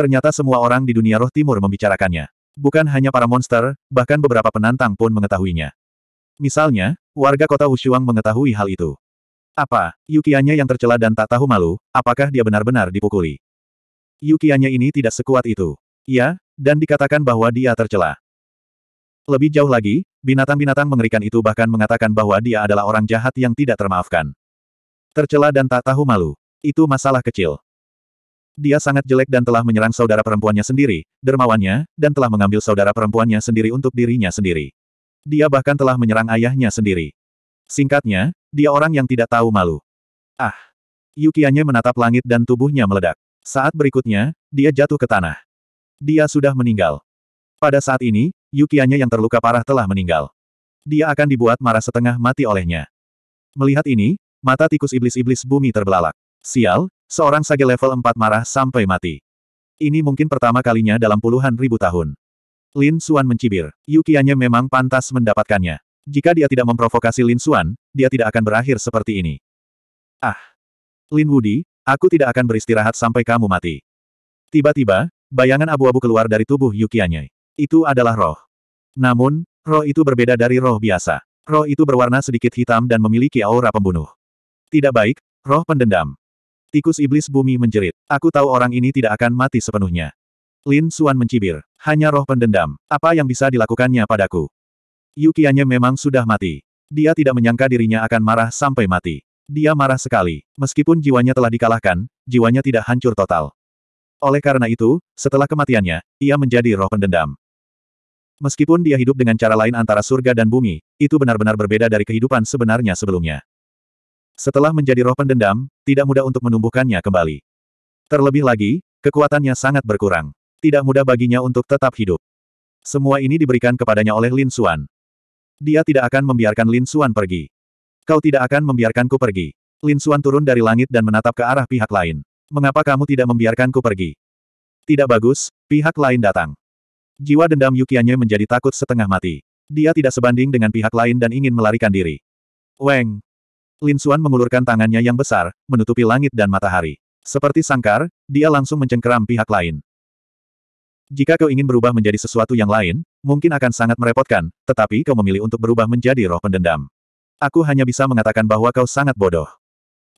Ternyata semua orang di dunia roh timur membicarakannya. Bukan hanya para monster, bahkan beberapa penantang pun mengetahuinya. Misalnya, warga kota Wushuang mengetahui hal itu. Apa, Yukianya yang tercela dan tak tahu malu, apakah dia benar-benar dipukuli? Yukianya ini tidak sekuat itu. Ya, dan dikatakan bahwa dia tercela. Lebih jauh lagi, binatang-binatang mengerikan itu bahkan mengatakan bahwa dia adalah orang jahat yang tidak termaafkan. Tercela dan tak tahu malu. Itu masalah kecil. Dia sangat jelek dan telah menyerang saudara perempuannya sendiri, dermawannya, dan telah mengambil saudara perempuannya sendiri untuk dirinya sendiri. Dia bahkan telah menyerang ayahnya sendiri. Singkatnya, dia orang yang tidak tahu malu. Ah! Yukianya menatap langit dan tubuhnya meledak. Saat berikutnya, dia jatuh ke tanah. Dia sudah meninggal. Pada saat ini, Yukianya yang terluka parah telah meninggal. Dia akan dibuat marah setengah mati olehnya. Melihat ini, mata tikus iblis-iblis bumi terbelalak. Sial, seorang sage level 4 marah sampai mati. Ini mungkin pertama kalinya dalam puluhan ribu tahun. Lin Xuan mencibir. Yukianya memang pantas mendapatkannya. Jika dia tidak memprovokasi Lin Xuan, dia tidak akan berakhir seperti ini. Ah! Lin Wudi, aku tidak akan beristirahat sampai kamu mati. Tiba-tiba, bayangan abu-abu keluar dari tubuh Yukianya. Itu adalah roh. Namun, roh itu berbeda dari roh biasa. Roh itu berwarna sedikit hitam dan memiliki aura pembunuh. Tidak baik, roh pendendam. Tikus iblis bumi menjerit. Aku tahu orang ini tidak akan mati sepenuhnya. Lin Xuan mencibir. Hanya roh pendendam. Apa yang bisa dilakukannya padaku? Yukianya memang sudah mati. Dia tidak menyangka dirinya akan marah sampai mati. Dia marah sekali. Meskipun jiwanya telah dikalahkan, jiwanya tidak hancur total. Oleh karena itu, setelah kematiannya, ia menjadi roh pendendam. Meskipun dia hidup dengan cara lain antara surga dan bumi, itu benar-benar berbeda dari kehidupan sebenarnya sebelumnya. Setelah menjadi roh pendendam, tidak mudah untuk menumbuhkannya kembali. Terlebih lagi, kekuatannya sangat berkurang. Tidak mudah baginya untuk tetap hidup. Semua ini diberikan kepadanya oleh Lin Xuan. Dia tidak akan membiarkan Lin Xuan pergi. Kau tidak akan membiarkanku pergi. Lin Xuan turun dari langit dan menatap ke arah pihak lain. Mengapa kamu tidak membiarkanku pergi? Tidak bagus, pihak lain datang. Jiwa dendam Yukianya menjadi takut setengah mati. Dia tidak sebanding dengan pihak lain dan ingin melarikan diri. Weng, Lin Xuan mengulurkan tangannya yang besar, menutupi langit dan matahari. Seperti sangkar, dia langsung mencengkeram pihak lain. Jika kau ingin berubah menjadi sesuatu yang lain, mungkin akan sangat merepotkan, tetapi kau memilih untuk berubah menjadi roh pendendam. Aku hanya bisa mengatakan bahwa kau sangat bodoh.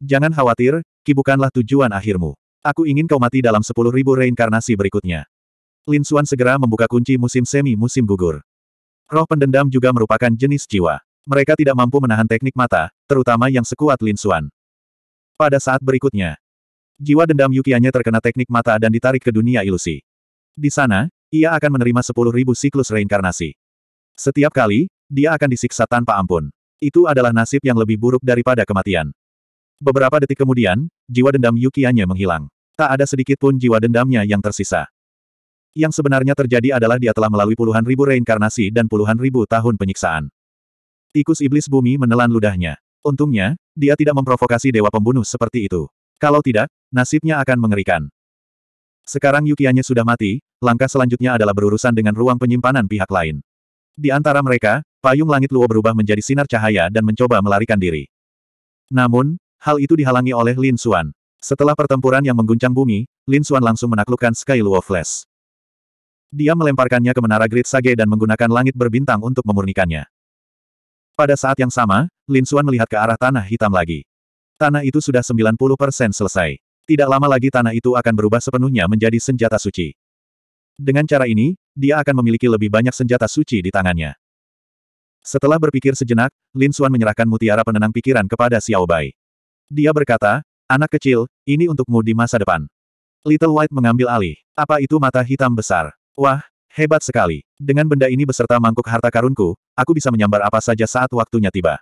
Jangan khawatir, Ki bukanlah tujuan akhirmu. Aku ingin kau mati dalam sepuluh ribu reinkarnasi berikutnya. Lin Xuan segera membuka kunci musim semi musim gugur. Roh pendendam juga merupakan jenis jiwa. Mereka tidak mampu menahan teknik mata, terutama yang sekuat Lin Xuan. Pada saat berikutnya, jiwa dendam Yukianya terkena teknik mata dan ditarik ke dunia ilusi. Di sana, ia akan menerima 10.000 siklus reinkarnasi. Setiap kali, dia akan disiksa tanpa ampun. Itu adalah nasib yang lebih buruk daripada kematian. Beberapa detik kemudian, jiwa dendam Yukianya menghilang. Tak ada sedikit pun jiwa dendamnya yang tersisa. Yang sebenarnya terjadi adalah dia telah melalui puluhan ribu reinkarnasi dan puluhan ribu tahun penyiksaan. Tikus iblis bumi menelan ludahnya. Untungnya, dia tidak memprovokasi dewa pembunuh seperti itu. Kalau tidak, nasibnya akan mengerikan. Sekarang Yukianya sudah mati, langkah selanjutnya adalah berurusan dengan ruang penyimpanan pihak lain. Di antara mereka, payung langit luo berubah menjadi sinar cahaya dan mencoba melarikan diri. Namun, hal itu dihalangi oleh Lin Xuan. Setelah pertempuran yang mengguncang bumi, Lin Xuan langsung menaklukkan Sky Luo Flash. Dia melemparkannya ke menara Great Sage dan menggunakan langit berbintang untuk memurnikannya. Pada saat yang sama, Lin Xuan melihat ke arah tanah hitam lagi. Tanah itu sudah 90% selesai. Tidak lama lagi tanah itu akan berubah sepenuhnya menjadi senjata suci. Dengan cara ini, dia akan memiliki lebih banyak senjata suci di tangannya. Setelah berpikir sejenak, Lin Xuan menyerahkan mutiara penenang pikiran kepada Xiao Bai. Dia berkata, anak kecil, ini untukmu di masa depan. Little White mengambil alih. Apa itu mata hitam besar? Wah, Hebat sekali. Dengan benda ini beserta mangkuk harta karunku, aku bisa menyambar apa saja saat waktunya tiba.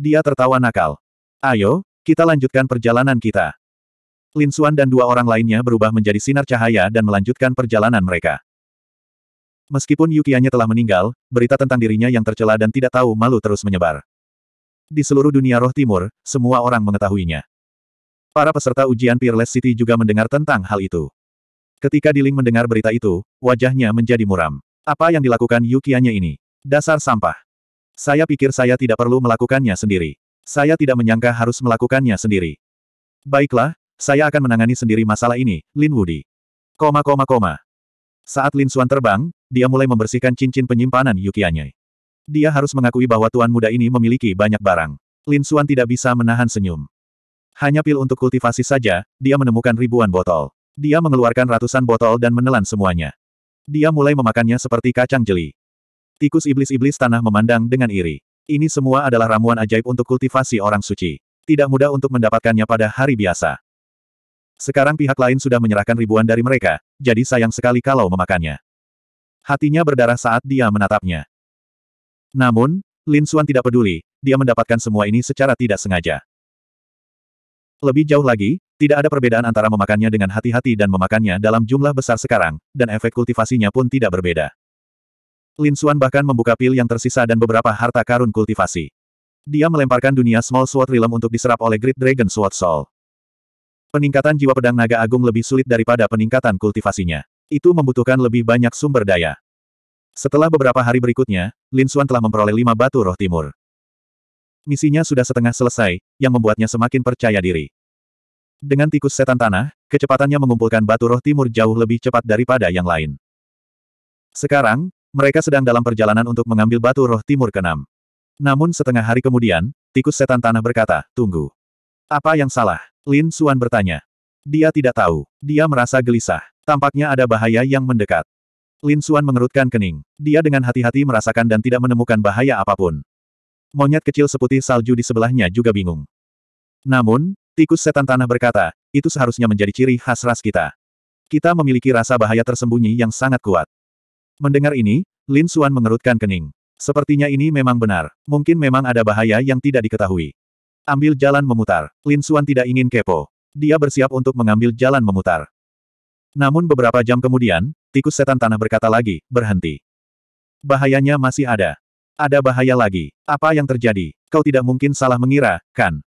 Dia tertawa nakal. Ayo, kita lanjutkan perjalanan kita. Lin Xuan dan dua orang lainnya berubah menjadi sinar cahaya dan melanjutkan perjalanan mereka. Meskipun Yukianya telah meninggal, berita tentang dirinya yang tercela dan tidak tahu malu terus menyebar. Di seluruh dunia roh timur, semua orang mengetahuinya. Para peserta ujian Peerless City juga mendengar tentang hal itu. Ketika Diling mendengar berita itu, wajahnya menjadi muram. Apa yang dilakukan Yukianya ini? Dasar sampah. Saya pikir saya tidak perlu melakukannya sendiri. Saya tidak menyangka harus melakukannya sendiri. Baiklah, saya akan menangani sendiri masalah ini, Lin Wudi. Koma koma koma. Saat Lin Xuan terbang, dia mulai membersihkan cincin penyimpanan Yukianya. Dia harus mengakui bahwa tuan muda ini memiliki banyak barang. Lin Xuan tidak bisa menahan senyum. Hanya pil untuk kultivasi saja, dia menemukan ribuan botol. Dia mengeluarkan ratusan botol dan menelan semuanya. Dia mulai memakannya seperti kacang jeli. Tikus iblis-iblis tanah memandang dengan iri. Ini semua adalah ramuan ajaib untuk kultivasi orang suci. Tidak mudah untuk mendapatkannya pada hari biasa. Sekarang pihak lain sudah menyerahkan ribuan dari mereka, jadi sayang sekali kalau memakannya. Hatinya berdarah saat dia menatapnya. Namun, Lin Xuan tidak peduli, dia mendapatkan semua ini secara tidak sengaja. Lebih jauh lagi, tidak ada perbedaan antara memakannya dengan hati-hati dan memakannya dalam jumlah besar sekarang, dan efek kultivasinya pun tidak berbeda. Lin Xuan bahkan membuka pil yang tersisa dan beberapa harta karun kultivasi. Dia melemparkan dunia Small Sword Realm untuk diserap oleh Great Dragon Sword Soul. Peningkatan jiwa pedang naga agung lebih sulit daripada peningkatan kultivasinya. Itu membutuhkan lebih banyak sumber daya. Setelah beberapa hari berikutnya, Lin Xuan telah memperoleh lima batu roh timur. Misinya sudah setengah selesai, yang membuatnya semakin percaya diri. Dengan tikus setan tanah, kecepatannya mengumpulkan batu roh timur jauh lebih cepat daripada yang lain. Sekarang, mereka sedang dalam perjalanan untuk mengambil batu roh timur keenam. Namun setengah hari kemudian, tikus setan tanah berkata, tunggu. Apa yang salah? Lin Xuan bertanya. Dia tidak tahu. Dia merasa gelisah. Tampaknya ada bahaya yang mendekat. Lin Xuan mengerutkan kening. Dia dengan hati-hati merasakan dan tidak menemukan bahaya apa pun. Monyet kecil seputih salju di sebelahnya juga bingung. Namun, tikus setan tanah berkata, itu seharusnya menjadi ciri khas ras kita. Kita memiliki rasa bahaya tersembunyi yang sangat kuat. Mendengar ini, Lin Xuan mengerutkan kening. Sepertinya ini memang benar. Mungkin memang ada bahaya yang tidak diketahui. Ambil jalan memutar. Lin Xuan tidak ingin kepo. Dia bersiap untuk mengambil jalan memutar. Namun beberapa jam kemudian, tikus setan tanah berkata lagi, berhenti. Bahayanya masih ada. Ada bahaya lagi. Apa yang terjadi? Kau tidak mungkin salah mengira, kan?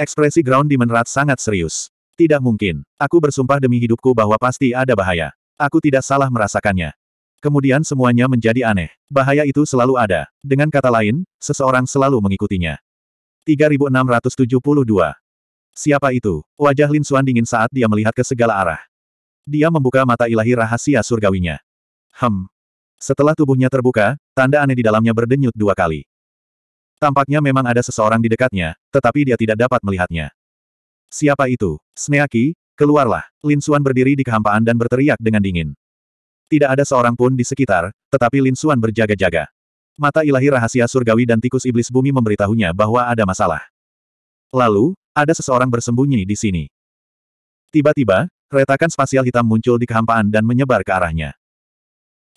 Ekspresi Ground Demon Rat sangat serius. Tidak mungkin. Aku bersumpah demi hidupku bahwa pasti ada bahaya. Aku tidak salah merasakannya. Kemudian semuanya menjadi aneh. Bahaya itu selalu ada. Dengan kata lain, seseorang selalu mengikutinya. 3672. Siapa itu? Wajah Lin Xuan dingin saat dia melihat ke segala arah. Dia membuka mata ilahi rahasia surgawinya. Hem. Setelah tubuhnya terbuka, tanda aneh di dalamnya berdenyut dua kali. Tampaknya memang ada seseorang di dekatnya, tetapi dia tidak dapat melihatnya. Siapa itu? Sneaki, keluarlah. Lin Xuan berdiri di kehampaan dan berteriak dengan dingin. Tidak ada seorang pun di sekitar, tetapi Lin Xuan berjaga-jaga. Mata ilahi rahasia surgawi dan tikus iblis bumi memberitahunya bahwa ada masalah. Lalu, ada seseorang bersembunyi di sini. Tiba-tiba, Retakan spasial hitam muncul di kehampaan dan menyebar ke arahnya.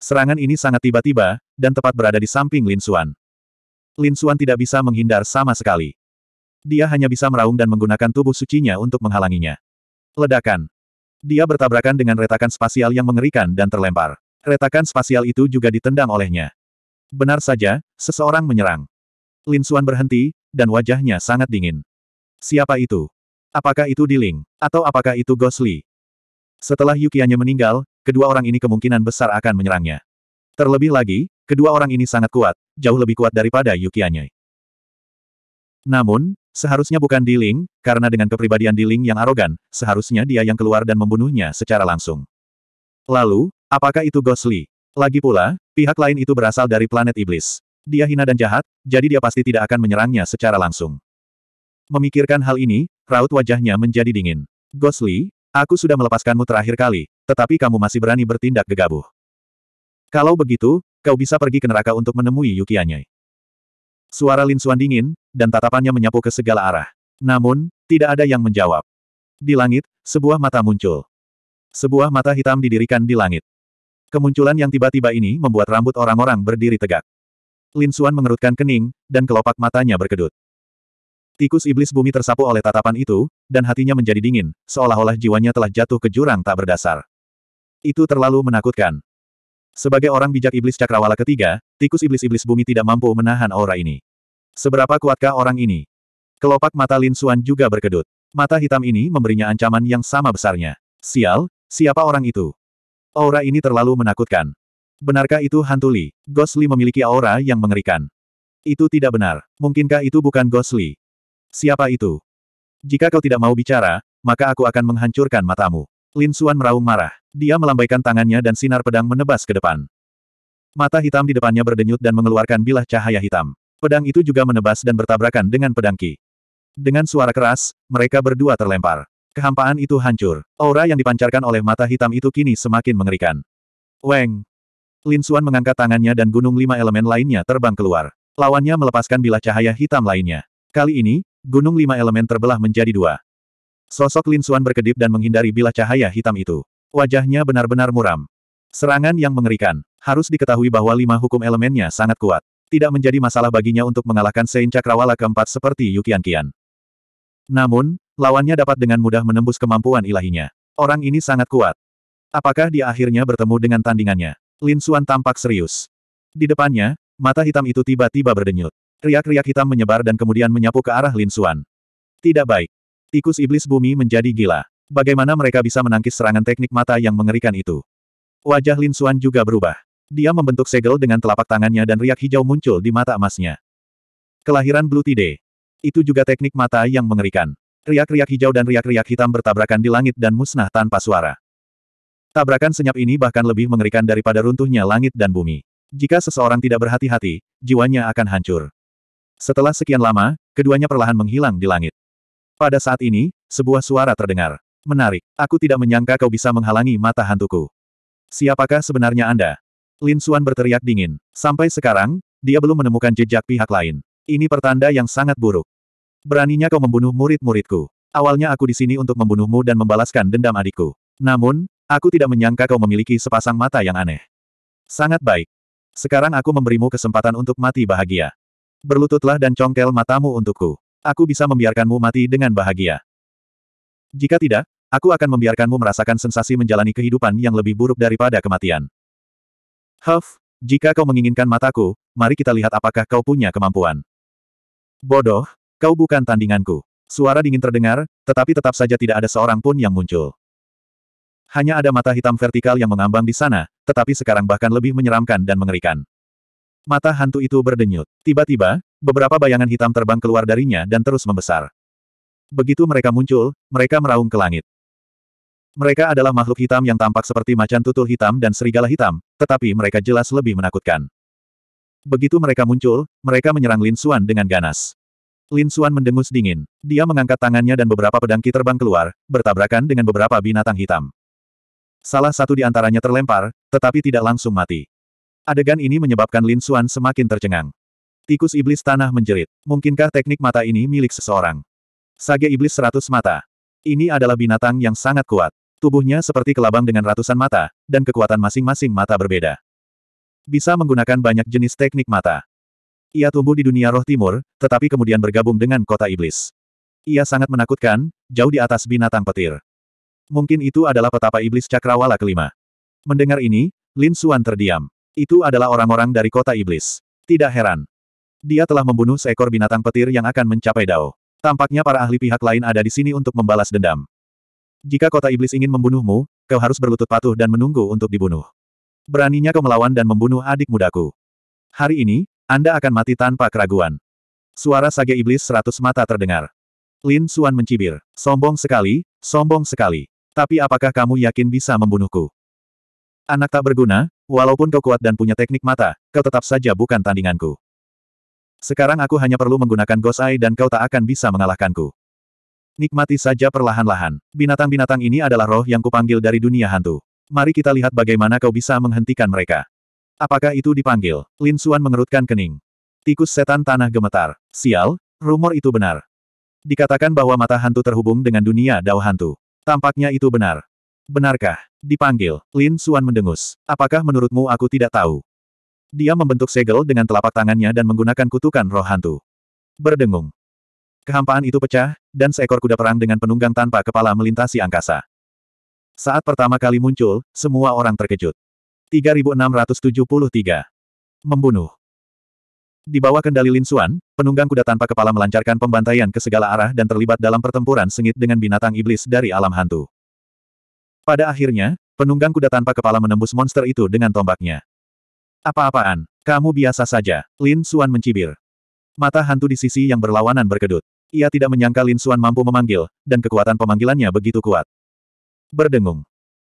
Serangan ini sangat tiba-tiba, dan tepat berada di samping Lin Xuan. Lin Xuan tidak bisa menghindar sama sekali. Dia hanya bisa meraung dan menggunakan tubuh sucinya untuk menghalanginya. Ledakan. Dia bertabrakan dengan retakan spasial yang mengerikan dan terlempar. Retakan spasial itu juga ditendang olehnya. Benar saja, seseorang menyerang. Lin Xuan berhenti, dan wajahnya sangat dingin. Siapa itu? Apakah itu Diling? Atau apakah itu Gosli? Setelah Yukianya meninggal, kedua orang ini kemungkinan besar akan menyerangnya. Terlebih lagi, kedua orang ini sangat kuat, jauh lebih kuat daripada Yukianya. Namun, seharusnya bukan Diling, karena dengan kepribadian Diling yang arogan, seharusnya dia yang keluar dan membunuhnya secara langsung. Lalu, apakah itu Ghostly? Lagi pula, pihak lain itu berasal dari planet iblis. Dia hina dan jahat, jadi dia pasti tidak akan menyerangnya secara langsung. Memikirkan hal ini, raut wajahnya menjadi dingin. Ghostly, Aku sudah melepaskanmu terakhir kali, tetapi kamu masih berani bertindak gegabah. Kalau begitu, kau bisa pergi ke neraka untuk menemui Yukianya. Suara Lin Xuan dingin, dan tatapannya menyapu ke segala arah. Namun, tidak ada yang menjawab. Di langit, sebuah mata muncul. Sebuah mata hitam didirikan di langit. Kemunculan yang tiba-tiba ini membuat rambut orang-orang berdiri tegak. Lin Xuan mengerutkan kening, dan kelopak matanya berkedut. Tikus iblis bumi tersapu oleh tatapan itu, dan hatinya menjadi dingin, seolah-olah jiwanya telah jatuh ke jurang tak berdasar. Itu terlalu menakutkan. Sebagai orang bijak iblis cakrawala ketiga, tikus iblis-iblis bumi tidak mampu menahan aura ini. Seberapa kuatkah orang ini? Kelopak mata Lin Xuan juga berkedut. Mata hitam ini memberinya ancaman yang sama besarnya. Sial, siapa orang itu? Aura ini terlalu menakutkan. Benarkah itu hantu Li? Ghost Li memiliki aura yang mengerikan. Itu tidak benar. Mungkinkah itu bukan Ghost Li? Siapa itu? Jika kau tidak mau bicara, maka aku akan menghancurkan matamu. Lin Xuan meraung marah. Dia melambaikan tangannya dan sinar pedang menebas ke depan. Mata hitam di depannya berdenyut dan mengeluarkan bilah cahaya hitam. Pedang itu juga menebas dan bertabrakan dengan pedang Ki. Dengan suara keras, mereka berdua terlempar. Kehampaan itu hancur. Aura yang dipancarkan oleh mata hitam itu kini semakin mengerikan. Weng! Lin Xuan mengangkat tangannya dan gunung lima elemen lainnya terbang keluar. Lawannya melepaskan bilah cahaya hitam lainnya. Kali ini, gunung lima elemen terbelah menjadi dua. Sosok Lin Xuan berkedip dan menghindari bilah cahaya hitam itu. Wajahnya benar-benar muram. Serangan yang mengerikan. Harus diketahui bahwa lima hukum elemennya sangat kuat. Tidak menjadi masalah baginya untuk mengalahkan Sein Cakrawala keempat seperti Yukian Kian. Namun, lawannya dapat dengan mudah menembus kemampuan ilahinya. Orang ini sangat kuat. Apakah dia akhirnya bertemu dengan tandingannya? Lin Xuan tampak serius. Di depannya, mata hitam itu tiba-tiba berdenyut. Riak-riak hitam menyebar dan kemudian menyapu ke arah Lin Xuan. Tidak baik. Tikus iblis bumi menjadi gila. Bagaimana mereka bisa menangkis serangan teknik mata yang mengerikan itu? Wajah Lin Xuan juga berubah. Dia membentuk segel dengan telapak tangannya dan riak hijau muncul di mata emasnya. Kelahiran Blue Tide. Itu juga teknik mata yang mengerikan. Riak-riak hijau dan riak-riak hitam bertabrakan di langit dan musnah tanpa suara. Tabrakan senyap ini bahkan lebih mengerikan daripada runtuhnya langit dan bumi. Jika seseorang tidak berhati-hati, jiwanya akan hancur. Setelah sekian lama, keduanya perlahan menghilang di langit. Pada saat ini, sebuah suara terdengar. Menarik, aku tidak menyangka kau bisa menghalangi mata hantuku. Siapakah sebenarnya Anda? Lin Xuan berteriak dingin. Sampai sekarang, dia belum menemukan jejak pihak lain. Ini pertanda yang sangat buruk. Beraninya kau membunuh murid-muridku. Awalnya aku di sini untuk membunuhmu dan membalaskan dendam adikku. Namun, aku tidak menyangka kau memiliki sepasang mata yang aneh. Sangat baik. Sekarang aku memberimu kesempatan untuk mati bahagia. Berlututlah dan congkel matamu untukku. Aku bisa membiarkanmu mati dengan bahagia. Jika tidak, Aku akan membiarkanmu merasakan sensasi menjalani kehidupan yang lebih buruk daripada kematian. Huff, jika kau menginginkan mataku, mari kita lihat apakah kau punya kemampuan. Bodoh, kau bukan tandinganku. Suara dingin terdengar, tetapi tetap saja tidak ada seorang pun yang muncul. Hanya ada mata hitam vertikal yang mengambang di sana, tetapi sekarang bahkan lebih menyeramkan dan mengerikan. Mata hantu itu berdenyut. Tiba-tiba, beberapa bayangan hitam terbang keluar darinya dan terus membesar. Begitu mereka muncul, mereka meraung ke langit. Mereka adalah makhluk hitam yang tampak seperti macan tutul hitam dan serigala hitam, tetapi mereka jelas lebih menakutkan. Begitu mereka muncul, mereka menyerang Lin Xuan dengan ganas. Lin Xuan mendengus dingin. Dia mengangkat tangannya dan beberapa pedang ki terbang keluar, bertabrakan dengan beberapa binatang hitam. Salah satu di antaranya terlempar, tetapi tidak langsung mati. Adegan ini menyebabkan Lin Xuan semakin tercengang. Tikus iblis tanah menjerit. Mungkinkah teknik mata ini milik seseorang? Sage iblis seratus mata. Ini adalah binatang yang sangat kuat. Tubuhnya seperti kelabang dengan ratusan mata, dan kekuatan masing-masing mata berbeda. Bisa menggunakan banyak jenis teknik mata. Ia tumbuh di dunia roh timur, tetapi kemudian bergabung dengan kota iblis. Ia sangat menakutkan, jauh di atas binatang petir. Mungkin itu adalah petapa iblis cakrawala kelima. Mendengar ini, Lin Xuan terdiam. Itu adalah orang-orang dari kota iblis. Tidak heran. Dia telah membunuh seekor binatang petir yang akan mencapai Dao. Tampaknya para ahli pihak lain ada di sini untuk membalas dendam. Jika kota iblis ingin membunuhmu, kau harus berlutut patuh dan menunggu untuk dibunuh. Beraninya kau melawan dan membunuh adik mudaku. Hari ini, Anda akan mati tanpa keraguan. Suara sage iblis seratus mata terdengar. Lin Xuan mencibir. Sombong sekali, sombong sekali. Tapi apakah kamu yakin bisa membunuhku? Anak tak berguna, walaupun kau kuat dan punya teknik mata, kau tetap saja bukan tandinganku. Sekarang aku hanya perlu menggunakan Gosai dan kau tak akan bisa mengalahkanku. Nikmati saja perlahan-lahan. Binatang-binatang ini adalah roh yang kupanggil dari dunia hantu. Mari kita lihat bagaimana kau bisa menghentikan mereka. Apakah itu dipanggil? Lin Xuan mengerutkan kening. Tikus setan tanah gemetar. Sial, rumor itu benar. Dikatakan bahwa mata hantu terhubung dengan dunia dao hantu. Tampaknya itu benar. Benarkah? Dipanggil. Lin Xuan mendengus. Apakah menurutmu aku tidak tahu? Dia membentuk segel dengan telapak tangannya dan menggunakan kutukan roh hantu. Berdengung. Kehampaan itu pecah, dan seekor kuda perang dengan penunggang tanpa kepala melintasi angkasa. Saat pertama kali muncul, semua orang terkejut. 3673. Membunuh. Di bawah kendali Lin Xuan, penunggang kuda tanpa kepala melancarkan pembantaian ke segala arah dan terlibat dalam pertempuran sengit dengan binatang iblis dari alam hantu. Pada akhirnya, penunggang kuda tanpa kepala menembus monster itu dengan tombaknya. Apa-apaan, kamu biasa saja, Lin Xuan mencibir. Mata hantu di sisi yang berlawanan berkedut. Ia tidak menyangka Lin Xuan mampu memanggil, dan kekuatan pemanggilannya begitu kuat. Berdengung.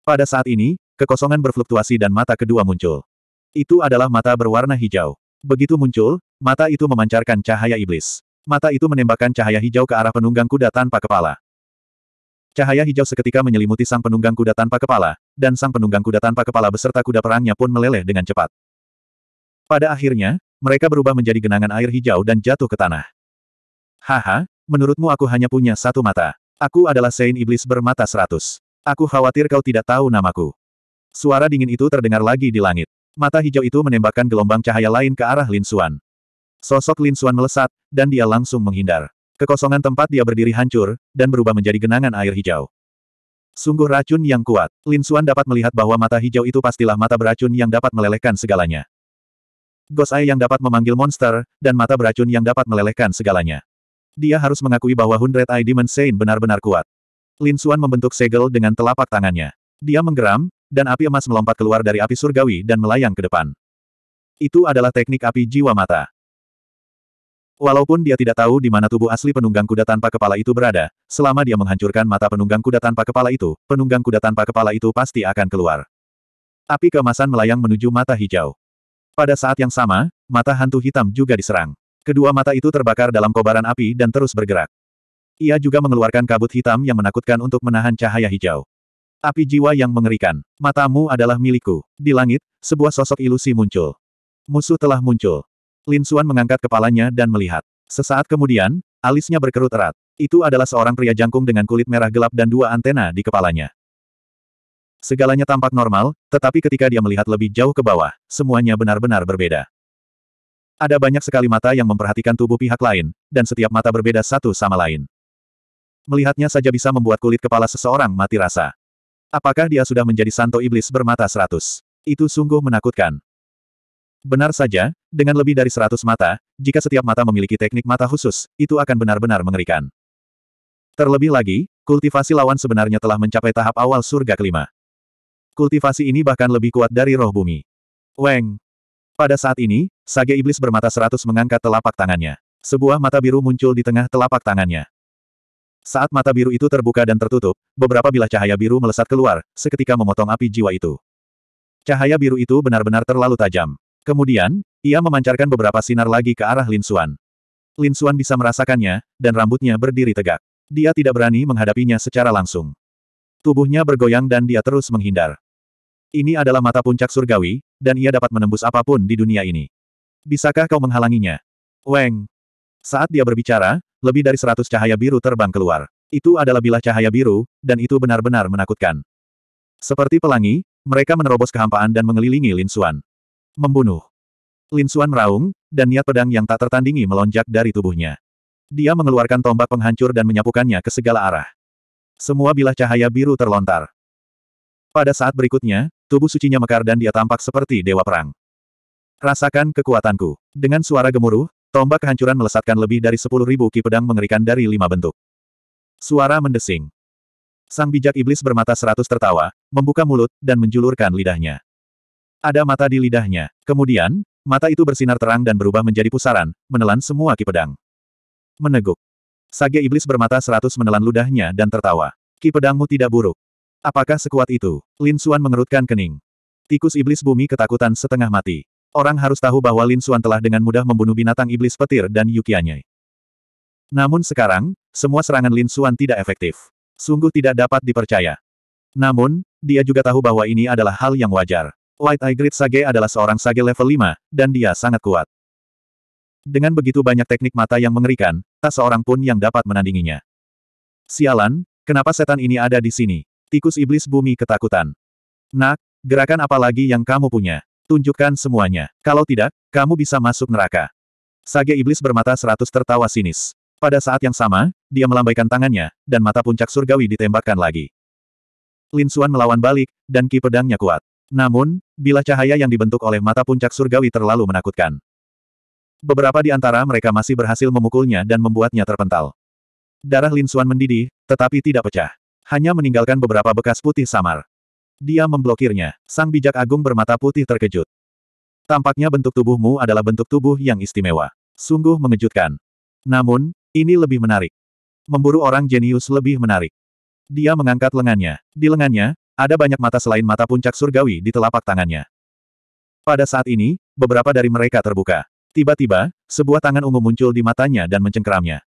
Pada saat ini, kekosongan berfluktuasi dan mata kedua muncul. Itu adalah mata berwarna hijau. Begitu muncul, mata itu memancarkan cahaya iblis. Mata itu menembakkan cahaya hijau ke arah penunggang kuda tanpa kepala. Cahaya hijau seketika menyelimuti sang penunggang kuda tanpa kepala, dan sang penunggang kuda tanpa kepala beserta kuda perangnya pun meleleh dengan cepat. Pada akhirnya, mereka berubah menjadi genangan air hijau dan jatuh ke tanah. Haha, menurutmu aku hanya punya satu mata. Aku adalah Saint Iblis bermata seratus. Aku khawatir kau tidak tahu namaku. Suara dingin itu terdengar lagi di langit. Mata hijau itu menembakkan gelombang cahaya lain ke arah Lin Xuan. Sosok Lin Xuan melesat, dan dia langsung menghindar. Kekosongan tempat dia berdiri hancur, dan berubah menjadi genangan air hijau. Sungguh racun yang kuat. Lin Xuan dapat melihat bahwa mata hijau itu pastilah mata beracun yang dapat melelehkan segalanya. Gosai yang dapat memanggil monster, dan mata beracun yang dapat melelehkan segalanya. Dia harus mengakui bahwa Hundred Eye Demon Saint benar-benar kuat. Lin Xuan membentuk segel dengan telapak tangannya. Dia menggeram, dan api emas melompat keluar dari api surgawi dan melayang ke depan. Itu adalah teknik api jiwa mata. Walaupun dia tidak tahu di mana tubuh asli penunggang kuda tanpa kepala itu berada, selama dia menghancurkan mata penunggang kuda tanpa kepala itu, penunggang kuda tanpa kepala itu pasti akan keluar. Api keemasan melayang menuju mata hijau. Pada saat yang sama, mata hantu hitam juga diserang. Kedua mata itu terbakar dalam kobaran api dan terus bergerak. Ia juga mengeluarkan kabut hitam yang menakutkan untuk menahan cahaya hijau. Api jiwa yang mengerikan. Matamu adalah milikku. Di langit, sebuah sosok ilusi muncul. Musuh telah muncul. Lin Xuan mengangkat kepalanya dan melihat. Sesaat kemudian, alisnya berkerut erat. Itu adalah seorang pria jangkung dengan kulit merah gelap dan dua antena di kepalanya. Segalanya tampak normal, tetapi ketika dia melihat lebih jauh ke bawah, semuanya benar-benar berbeda. Ada banyak sekali mata yang memperhatikan tubuh pihak lain, dan setiap mata berbeda satu sama lain. Melihatnya saja bisa membuat kulit kepala seseorang mati rasa. Apakah dia sudah menjadi santo iblis bermata seratus? Itu sungguh menakutkan. Benar saja, dengan lebih dari seratus mata, jika setiap mata memiliki teknik mata khusus, itu akan benar-benar mengerikan. Terlebih lagi, kultivasi lawan sebenarnya telah mencapai tahap awal surga kelima. Kultivasi ini bahkan lebih kuat dari roh bumi. Weng. Pada saat ini, sage iblis bermata seratus mengangkat telapak tangannya. Sebuah mata biru muncul di tengah telapak tangannya. Saat mata biru itu terbuka dan tertutup, beberapa bilah cahaya biru melesat keluar, seketika memotong api jiwa itu. Cahaya biru itu benar-benar terlalu tajam. Kemudian, ia memancarkan beberapa sinar lagi ke arah Lin Xuan. Lin Xuan bisa merasakannya, dan rambutnya berdiri tegak. Dia tidak berani menghadapinya secara langsung. Tubuhnya bergoyang dan dia terus menghindar. Ini adalah mata puncak surgawi, dan ia dapat menembus apa pun di dunia ini. Bisakah kau menghalanginya? Weng. Saat dia berbicara, lebih dari seratus cahaya biru terbang keluar. Itu adalah bilah cahaya biru, dan itu benar-benar menakutkan. Seperti pelangi, mereka menerobos kehampaan dan mengelilingi Lin Xuan. Membunuh. Lin Xuan meraung, dan niat pedang yang tak tertandingi melonjak dari tubuhnya. Dia mengeluarkan tombak penghancur dan menyapukannya ke segala arah. Semua bilah cahaya biru terlontar. Pada saat berikutnya, tubuh sucinya mekar dan dia tampak seperti dewa perang. Rasakan kekuatanku. Dengan suara gemuruh, tombak kehancuran melesatkan lebih dari sepuluh ribu ki pedang mengerikan dari lima bentuk. Suara mendesing. Sang bijak iblis bermata seratus tertawa, membuka mulut, dan menjulurkan lidahnya. Ada mata di lidahnya. Kemudian, mata itu bersinar terang dan berubah menjadi pusaran, menelan semua ki pedang. Meneguk. Sage iblis bermata seratus menelan ludahnya dan tertawa. Ki pedangmu tidak buruk. Apakah sekuat itu? Lin Xuan mengerutkan kening. Tikus iblis bumi ketakutan setengah mati. Orang harus tahu bahwa Lin Xuan telah dengan mudah membunuh binatang iblis petir dan Yukianya. Namun sekarang, semua serangan Lin Xuan tidak efektif. Sungguh tidak dapat dipercaya. Namun, dia juga tahu bahwa ini adalah hal yang wajar. White Eye Grid Sage adalah seorang Sage level 5, dan dia sangat kuat. Dengan begitu banyak teknik mata yang mengerikan, tak seorang pun yang dapat menandinginya. Sialan, kenapa setan ini ada di sini? Tikus iblis bumi ketakutan. Nak, gerakan apa lagi yang kamu punya? Tunjukkan semuanya. Kalau tidak, kamu bisa masuk neraka. Sage iblis bermata seratus tertawa sinis. Pada saat yang sama, dia melambaikan tangannya, dan mata puncak surgawi ditembakkan lagi. Lin Xuan melawan balik, dan ki pedangnya kuat. Namun, bila cahaya yang dibentuk oleh mata puncak surgawi terlalu menakutkan. Beberapa di antara mereka masih berhasil memukulnya dan membuatnya terpental. Darah Lin Xuan mendidih, tetapi tidak pecah. Hanya meninggalkan beberapa bekas putih samar. Dia memblokirnya. Sang bijak agung bermata putih terkejut. Tampaknya bentuk tubuhmu adalah bentuk tubuh yang istimewa. Sungguh mengejutkan. Namun, ini lebih menarik. Memburu orang jenius lebih menarik. Dia mengangkat lengannya. Di lengannya, ada banyak mata selain mata puncak surgawi di telapak tangannya. Pada saat ini, beberapa dari mereka terbuka. Tiba-tiba, sebuah tangan ungu muncul di matanya dan mencengkeramnya.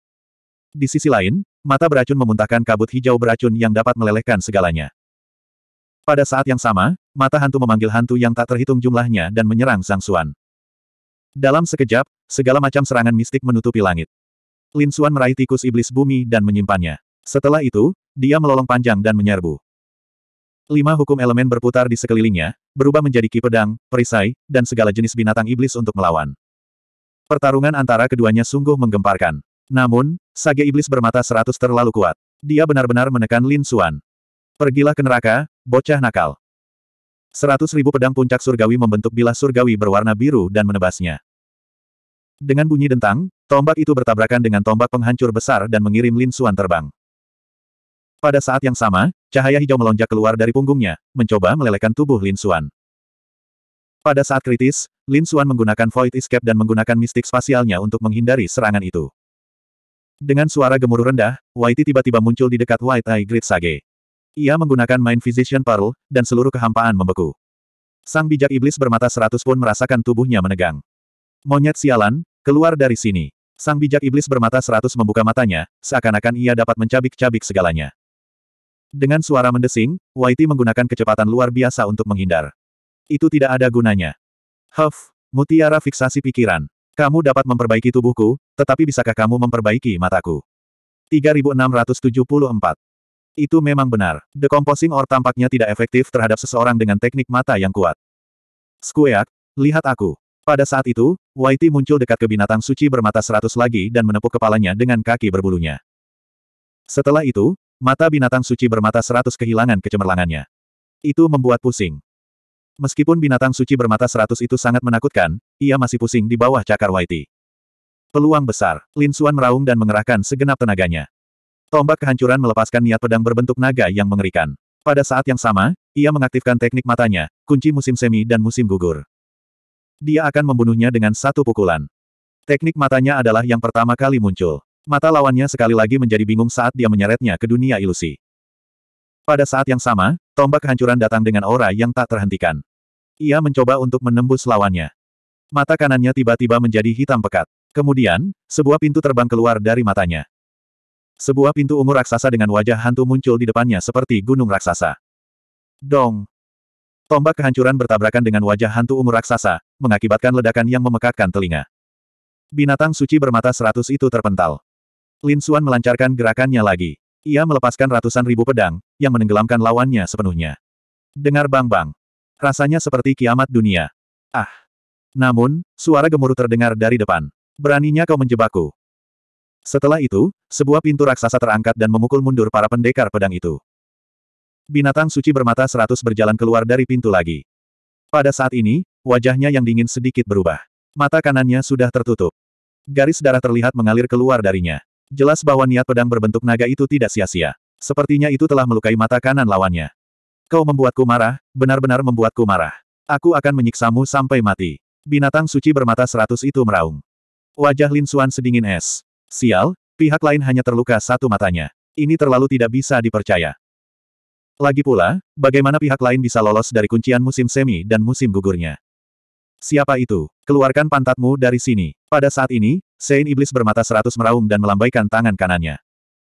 Di sisi lain, mata beracun memuntahkan kabut hijau beracun yang dapat melelehkan segalanya. Pada saat yang sama, mata hantu memanggil hantu yang tak terhitung jumlahnya dan menyerang Sang Suan. Dalam sekejap, segala macam serangan mistik menutupi langit. Lin Suan meraih tikus iblis bumi dan menyimpannya. Setelah itu, dia melolong panjang dan menyerbu. Lima hukum elemen berputar di sekelilingnya, berubah menjadi ki pedang, perisai, dan segala jenis binatang iblis untuk melawan. Pertarungan antara keduanya sungguh menggemparkan. Namun, sage iblis bermata seratus terlalu kuat. Dia benar-benar menekan Lin Xuan. Pergilah ke neraka, bocah nakal. Seratus ribu pedang puncak surgawi membentuk bilah surgawi berwarna biru dan menebasnya. Dengan bunyi dentang, tombak itu bertabrakan dengan tombak penghancur besar dan mengirim Lin Xuan terbang. Pada saat yang sama, cahaya hijau melonjak keluar dari punggungnya, mencoba melelehkan tubuh Lin Xuan. Pada saat kritis, Lin Xuan menggunakan Void Escape dan menggunakan mistik spasialnya untuk menghindari serangan itu. Dengan suara gemuruh rendah, Whitey tiba-tiba muncul di dekat White Eye Grid Sage. Ia menggunakan Mind Physician Pearl, dan seluruh kehampaan membeku. Sang bijak iblis bermata seratus pun merasakan tubuhnya menegang. Monyet sialan, keluar dari sini. Sang bijak iblis bermata seratus membuka matanya, seakan-akan ia dapat mencabik-cabik segalanya. Dengan suara mendesing, Whitey menggunakan kecepatan luar biasa untuk menghindar. Itu tidak ada gunanya. Huff, mutiara fiksasi pikiran. Kamu dapat memperbaiki tubuhku, tetapi bisakah kamu memperbaiki mataku? 3674. Itu memang benar. Decomposing Or tampaknya tidak efektif terhadap seseorang dengan teknik mata yang kuat. Squeak, lihat aku. Pada saat itu, Whitey muncul dekat ke binatang suci bermata seratus lagi dan menepuk kepalanya dengan kaki berbulunya. Setelah itu, Mata binatang suci bermata seratus kehilangan kecemerlangannya. Itu membuat pusing. Meskipun binatang suci bermata seratus itu sangat menakutkan, ia masih pusing di bawah cakar Whitey. Peluang besar, Lin Xuan meraung dan mengerahkan segenap tenaganya. Tombak kehancuran melepaskan niat pedang berbentuk naga yang mengerikan. Pada saat yang sama, ia mengaktifkan teknik matanya, kunci musim semi dan musim gugur. Dia akan membunuhnya dengan satu pukulan. Teknik matanya adalah yang pertama kali muncul. Mata lawannya sekali lagi menjadi bingung saat dia menyeretnya ke dunia ilusi. Pada saat yang sama, tombak kehancuran datang dengan aura yang tak terhentikan. Ia mencoba untuk menembus lawannya. Mata kanannya tiba-tiba menjadi hitam pekat. Kemudian, sebuah pintu terbang keluar dari matanya. Sebuah pintu ungu raksasa dengan wajah hantu muncul di depannya seperti gunung raksasa. Dong! Tombak kehancuran bertabrakan dengan wajah hantu ungu raksasa, mengakibatkan ledakan yang memekakkan telinga. Binatang suci bermata seratus itu terpental. Lin Xuan melancarkan gerakannya lagi. Ia melepaskan ratusan ribu pedang, yang menenggelamkan lawannya sepenuhnya. Dengar bang-bang. Rasanya seperti kiamat dunia. Ah! Namun, suara gemuruh terdengar dari depan. Beraninya kau menjebakku. Setelah itu, sebuah pintu raksasa terangkat dan memukul mundur para pendekar pedang itu. Binatang suci bermata seratus berjalan keluar dari pintu lagi. Pada saat ini, wajahnya yang dingin sedikit berubah. Mata kanannya sudah tertutup. Garis darah terlihat mengalir keluar darinya. Jelas bahwa niat pedang berbentuk naga itu tidak sia-sia. Sepertinya itu telah melukai mata kanan lawannya. Kau membuatku marah, benar-benar membuatku marah. Aku akan menyiksamu sampai mati. Binatang suci bermata seratus itu meraung. Wajah Lin Xuan sedingin es. Sial, pihak lain hanya terluka satu matanya. Ini terlalu tidak bisa dipercaya. Lagi pula, bagaimana pihak lain bisa lolos dari kuncian musim semi dan musim gugurnya? Siapa itu? Keluarkan pantatmu dari sini. Pada saat ini, Sein Iblis bermata seratus meraung dan melambaikan tangan kanannya.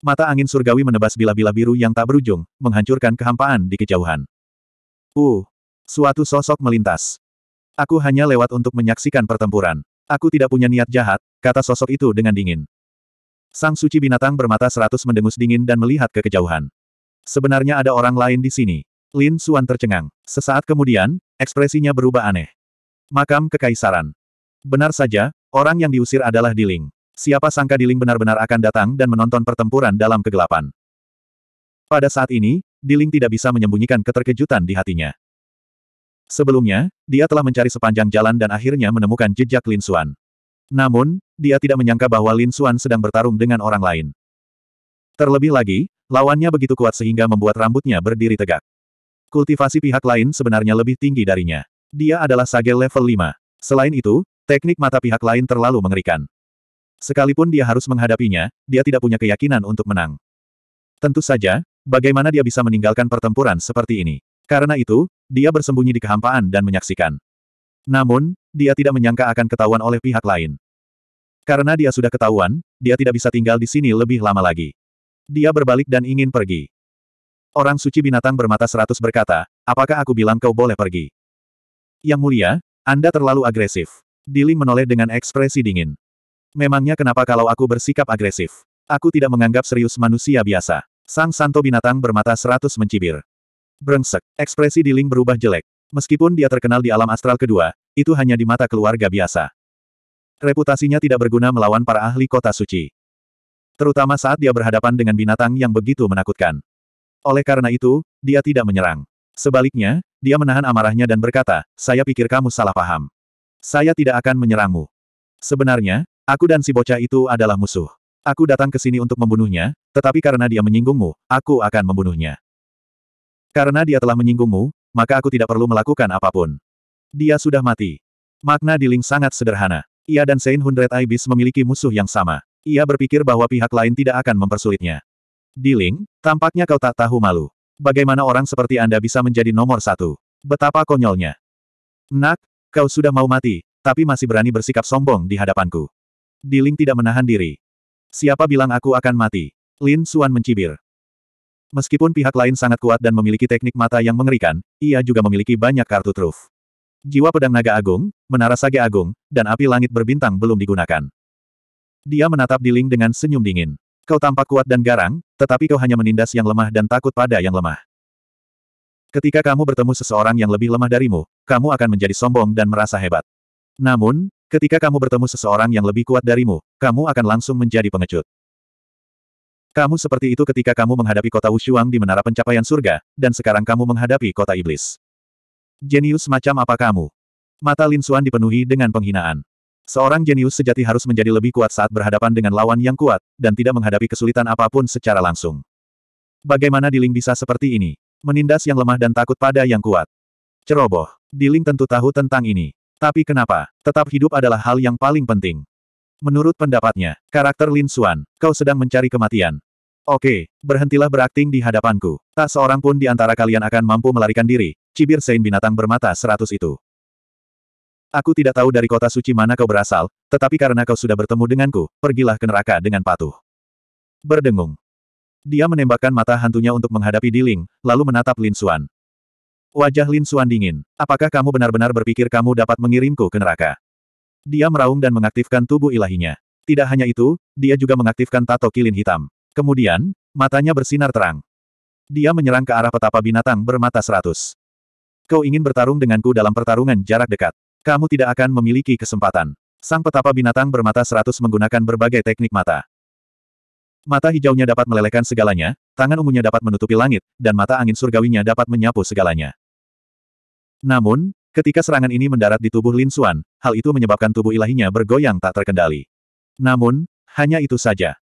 Mata angin surgawi menebas bilah-bilah biru yang tak berujung, menghancurkan kehampaan di kejauhan. Uh! Suatu sosok melintas. Aku hanya lewat untuk menyaksikan pertempuran. Aku tidak punya niat jahat, kata sosok itu dengan dingin. Sang suci binatang bermata seratus mendengus dingin dan melihat ke kejauhan. Sebenarnya ada orang lain di sini. Lin Suan tercengang. Sesaat kemudian, ekspresinya berubah aneh. Makam Kekaisaran. Benar saja, Orang yang diusir adalah Diling. Siapa sangka Diling benar-benar akan datang dan menonton pertempuran dalam kegelapan. Pada saat ini, Diling tidak bisa menyembunyikan keterkejutan di hatinya. Sebelumnya, dia telah mencari sepanjang jalan dan akhirnya menemukan jejak Lin Xuan. Namun, dia tidak menyangka bahwa Lin Xuan sedang bertarung dengan orang lain. Terlebih lagi, lawannya begitu kuat sehingga membuat rambutnya berdiri tegak. Kultivasi pihak lain sebenarnya lebih tinggi darinya. Dia adalah sage level 5. Selain itu, Teknik mata pihak lain terlalu mengerikan. Sekalipun dia harus menghadapinya, dia tidak punya keyakinan untuk menang. Tentu saja, bagaimana dia bisa meninggalkan pertempuran seperti ini. Karena itu, dia bersembunyi di kehampaan dan menyaksikan. Namun, dia tidak menyangka akan ketahuan oleh pihak lain. Karena dia sudah ketahuan, dia tidak bisa tinggal di sini lebih lama lagi. Dia berbalik dan ingin pergi. Orang suci binatang bermata seratus berkata, apakah aku bilang kau boleh pergi? Yang mulia, Anda terlalu agresif. Diling menoleh dengan ekspresi dingin. Memangnya kenapa kalau aku bersikap agresif? Aku tidak menganggap serius manusia biasa. Sang santo binatang bermata seratus mencibir. Brengsek, ekspresi Diling berubah jelek. Meskipun dia terkenal di alam astral kedua, itu hanya di mata keluarga biasa. Reputasinya tidak berguna melawan para ahli kota suci. Terutama saat dia berhadapan dengan binatang yang begitu menakutkan. Oleh karena itu, dia tidak menyerang. Sebaliknya, dia menahan amarahnya dan berkata, saya pikir kamu salah paham. Saya tidak akan menyerangmu. Sebenarnya, aku dan si bocah itu adalah musuh. Aku datang ke sini untuk membunuhnya, tetapi karena dia menyinggungmu, aku akan membunuhnya. Karena dia telah menyinggungmu, maka aku tidak perlu melakukan apa pun. Dia sudah mati. Makna Diling sangat sederhana. Ia dan Saint Hundred Ibis memiliki musuh yang sama. Ia berpikir bahwa pihak lain tidak akan mempersulitnya. Diling, tampaknya kau tak tahu malu. Bagaimana orang seperti Anda bisa menjadi nomor satu? Betapa konyolnya. Nak, Kau sudah mau mati, tapi masih berani bersikap sombong di hadapanku. Diling tidak menahan diri. Siapa bilang aku akan mati? Lin Suan mencibir. Meskipun pihak lain sangat kuat dan memiliki teknik mata yang mengerikan, ia juga memiliki banyak kartu truf. Jiwa pedang naga agung, menara sage agung, dan api langit berbintang belum digunakan. Dia menatap Diling dengan senyum dingin. Kau tampak kuat dan garang, tetapi kau hanya menindas yang lemah dan takut pada yang lemah. Ketika kamu bertemu seseorang yang lebih lemah darimu, kamu akan menjadi sombong dan merasa hebat. Namun, ketika kamu bertemu seseorang yang lebih kuat darimu, kamu akan langsung menjadi pengecut. Kamu seperti itu ketika kamu menghadapi kota Wushuang di menara pencapaian surga, dan sekarang kamu menghadapi kota iblis. Jenius macam apa kamu? Mata Lin Xuan dipenuhi dengan penghinaan. Seorang jenius sejati harus menjadi lebih kuat saat berhadapan dengan lawan yang kuat, dan tidak menghadapi kesulitan apa pun secara langsung. Bagaimana Diling bisa seperti ini? Menindas yang lemah dan takut pada yang kuat. Ceroboh. Diling tentu tahu tentang ini. Tapi kenapa? Tetap hidup adalah hal yang paling penting. Menurut pendapatnya, karakter Lin Xuan, kau sedang mencari kematian. Oke, berhentilah berakting di hadapanku. Tak seorang pun di antara kalian akan mampu melarikan diri, cibir Sein binatang bermata seratus itu. Aku tidak tahu dari kota suci mana kau berasal, tetapi karena kau sudah bertemu denganku, pergilah ke neraka dengan patuh. Berdengung. Dia menembakkan mata hantunya untuk menghadapi Diling, lalu menatap Lin Xuan. Wajah Lin Xuan dingin. Apakah kamu benar-benar berpikir kamu dapat mengirimku ke neraka? Dia meraung dan mengaktifkan tubuh ilahinya. Tidak hanya itu, dia juga mengaktifkan tato kilin hitam. Kemudian, matanya bersinar terang. Dia menyerang ke arah petapa binatang bermata seratus. Kau ingin bertarung denganku dalam pertarungan jarak dekat. Kamu tidak akan memiliki kesempatan. Sang petapa binatang bermata seratus menggunakan berbagai teknik mata. Mata hijaunya dapat melelehkan segalanya, tangan ungunya dapat menutupi langit, dan mata angin surgawinya dapat menyapu segalanya. Namun, ketika serangan ini mendarat di tubuh Lin Xuan, hal itu menyebabkan tubuh ilahinya bergoyang tak terkendali. Namun, hanya itu saja.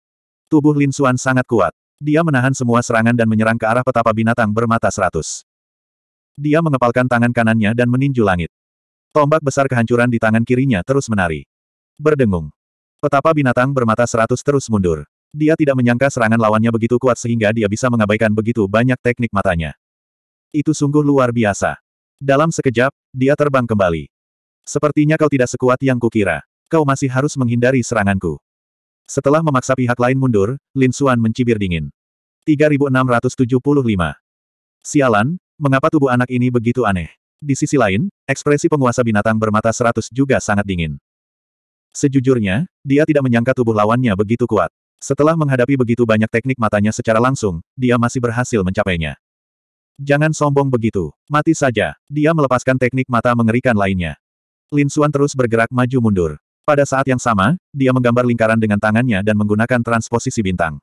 Tubuh Lin Xuan sangat kuat. Dia menahan semua serangan dan menyerang ke arah petapa binatang bermata seratus. Dia mengepalkan tangan kanannya dan meninju langit. Tombak besar kehancuran di tangan kirinya terus menari. Berdengung. Petapa binatang bermata seratus terus mundur. Dia tidak menyangka serangan lawannya begitu kuat sehingga dia bisa mengabaikan begitu banyak teknik matanya. Itu sungguh luar biasa. Dalam sekejap, dia terbang kembali. Sepertinya kau tidak sekuat yang kukira. Kau masih harus menghindari seranganku. Setelah memaksa pihak lain mundur, Lin Xuan mencibir dingin. 3675. Sialan, mengapa tubuh anak ini begitu aneh? Di sisi lain, ekspresi penguasa binatang bermata seratus juga sangat dingin. Sejujurnya, dia tidak menyangka tubuh lawannya begitu kuat. Setelah menghadapi begitu banyak teknik matanya secara langsung, dia masih berhasil mencapainya. Jangan sombong begitu. Mati saja. Dia melepaskan teknik mata mengerikan lainnya. Lin Xuan terus bergerak maju mundur. Pada saat yang sama, dia menggambar lingkaran dengan tangannya dan menggunakan transposisi bintang.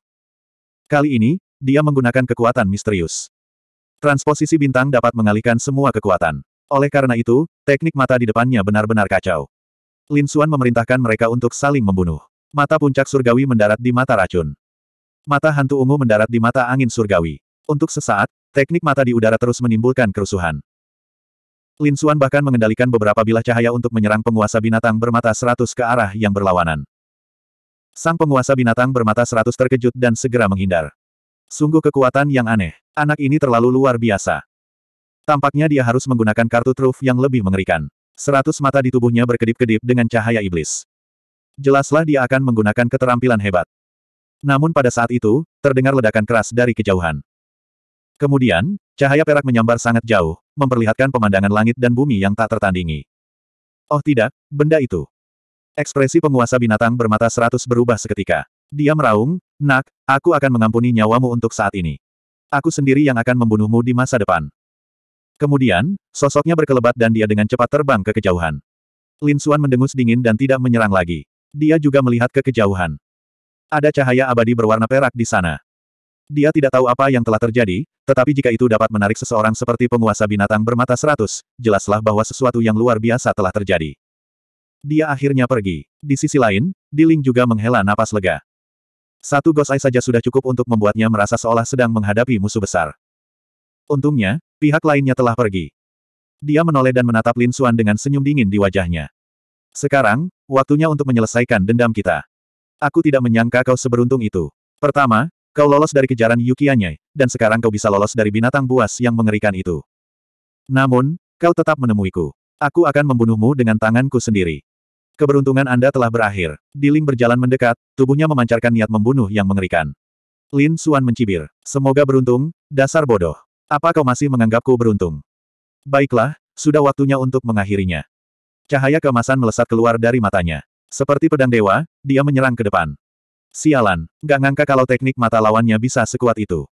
Kali ini, dia menggunakan kekuatan misterius. Transposisi bintang dapat mengalihkan semua kekuatan. Oleh karena itu, teknik mata di depannya benar-benar kacau. Lin Xuan memerintahkan mereka untuk saling membunuh. Mata puncak surgawi mendarat di mata racun. Mata hantu ungu mendarat di mata angin surgawi. Untuk sesaat, teknik mata di udara terus menimbulkan kerusuhan. Lin Xuan bahkan mengendalikan beberapa bilah cahaya untuk menyerang penguasa binatang bermata seratus ke arah yang berlawanan. Sang penguasa binatang bermata seratus terkejut dan segera menghindar. Sungguh kekuatan yang aneh. Anak ini terlalu luar biasa. Tampaknya dia harus menggunakan kartu truf yang lebih mengerikan. Seratus mata di tubuhnya berkedip-kedip dengan cahaya iblis. Jelaslah dia akan menggunakan keterampilan hebat. Namun pada saat itu, terdengar ledakan keras dari kejauhan. Kemudian, cahaya perak menyambar sangat jauh, memperlihatkan pemandangan langit dan bumi yang tak tertandingi. Oh tidak, benda itu. Ekspresi penguasa binatang bermata seratus berubah seketika. Dia meraung, nak, aku akan mengampuni nyawamu untuk saat ini. Aku sendiri yang akan membunuhmu di masa depan. Kemudian, sosoknya berkelebat dan dia dengan cepat terbang ke kejauhan. Lin Xuan mendengus dingin dan tidak menyerang lagi. Dia juga melihat ke kejauhan. Ada cahaya abadi berwarna perak di sana. Dia tidak tahu apa yang telah terjadi, tetapi jika itu dapat menarik seseorang seperti penguasa binatang bermata seratus, jelaslah bahwa sesuatu yang luar biasa telah terjadi. Dia akhirnya pergi. Di sisi lain, Diling juga menghela napas lega. Satu gosai saja sudah cukup untuk membuatnya merasa seolah sedang menghadapi musuh besar. Untungnya, pihak lainnya telah pergi. Dia menoleh dan menatap Lin Xuan dengan senyum dingin di wajahnya. Sekarang, waktunya untuk menyelesaikan dendam kita. Aku tidak menyangka kau seberuntung itu. Pertama, kau lolos dari kejaran Yukianya, dan sekarang kau bisa lolos dari binatang buas yang mengerikan itu. Namun, kau tetap menemuiku. Aku akan membunuhmu dengan tanganku sendiri. Keberuntungan Anda telah berakhir. Diling berjalan mendekat, tubuhnya memancarkan niat membunuh yang mengerikan. Lin Xuan mencibir. Semoga beruntung, dasar bodoh. Apa kau masih menganggapku beruntung? Baiklah, sudah waktunya untuk mengakhirinya. Cahaya keemasan melesat keluar dari matanya. Seperti pedang dewa, dia menyerang ke depan. Sialan, gak ngangka kalau teknik mata lawannya bisa sekuat itu.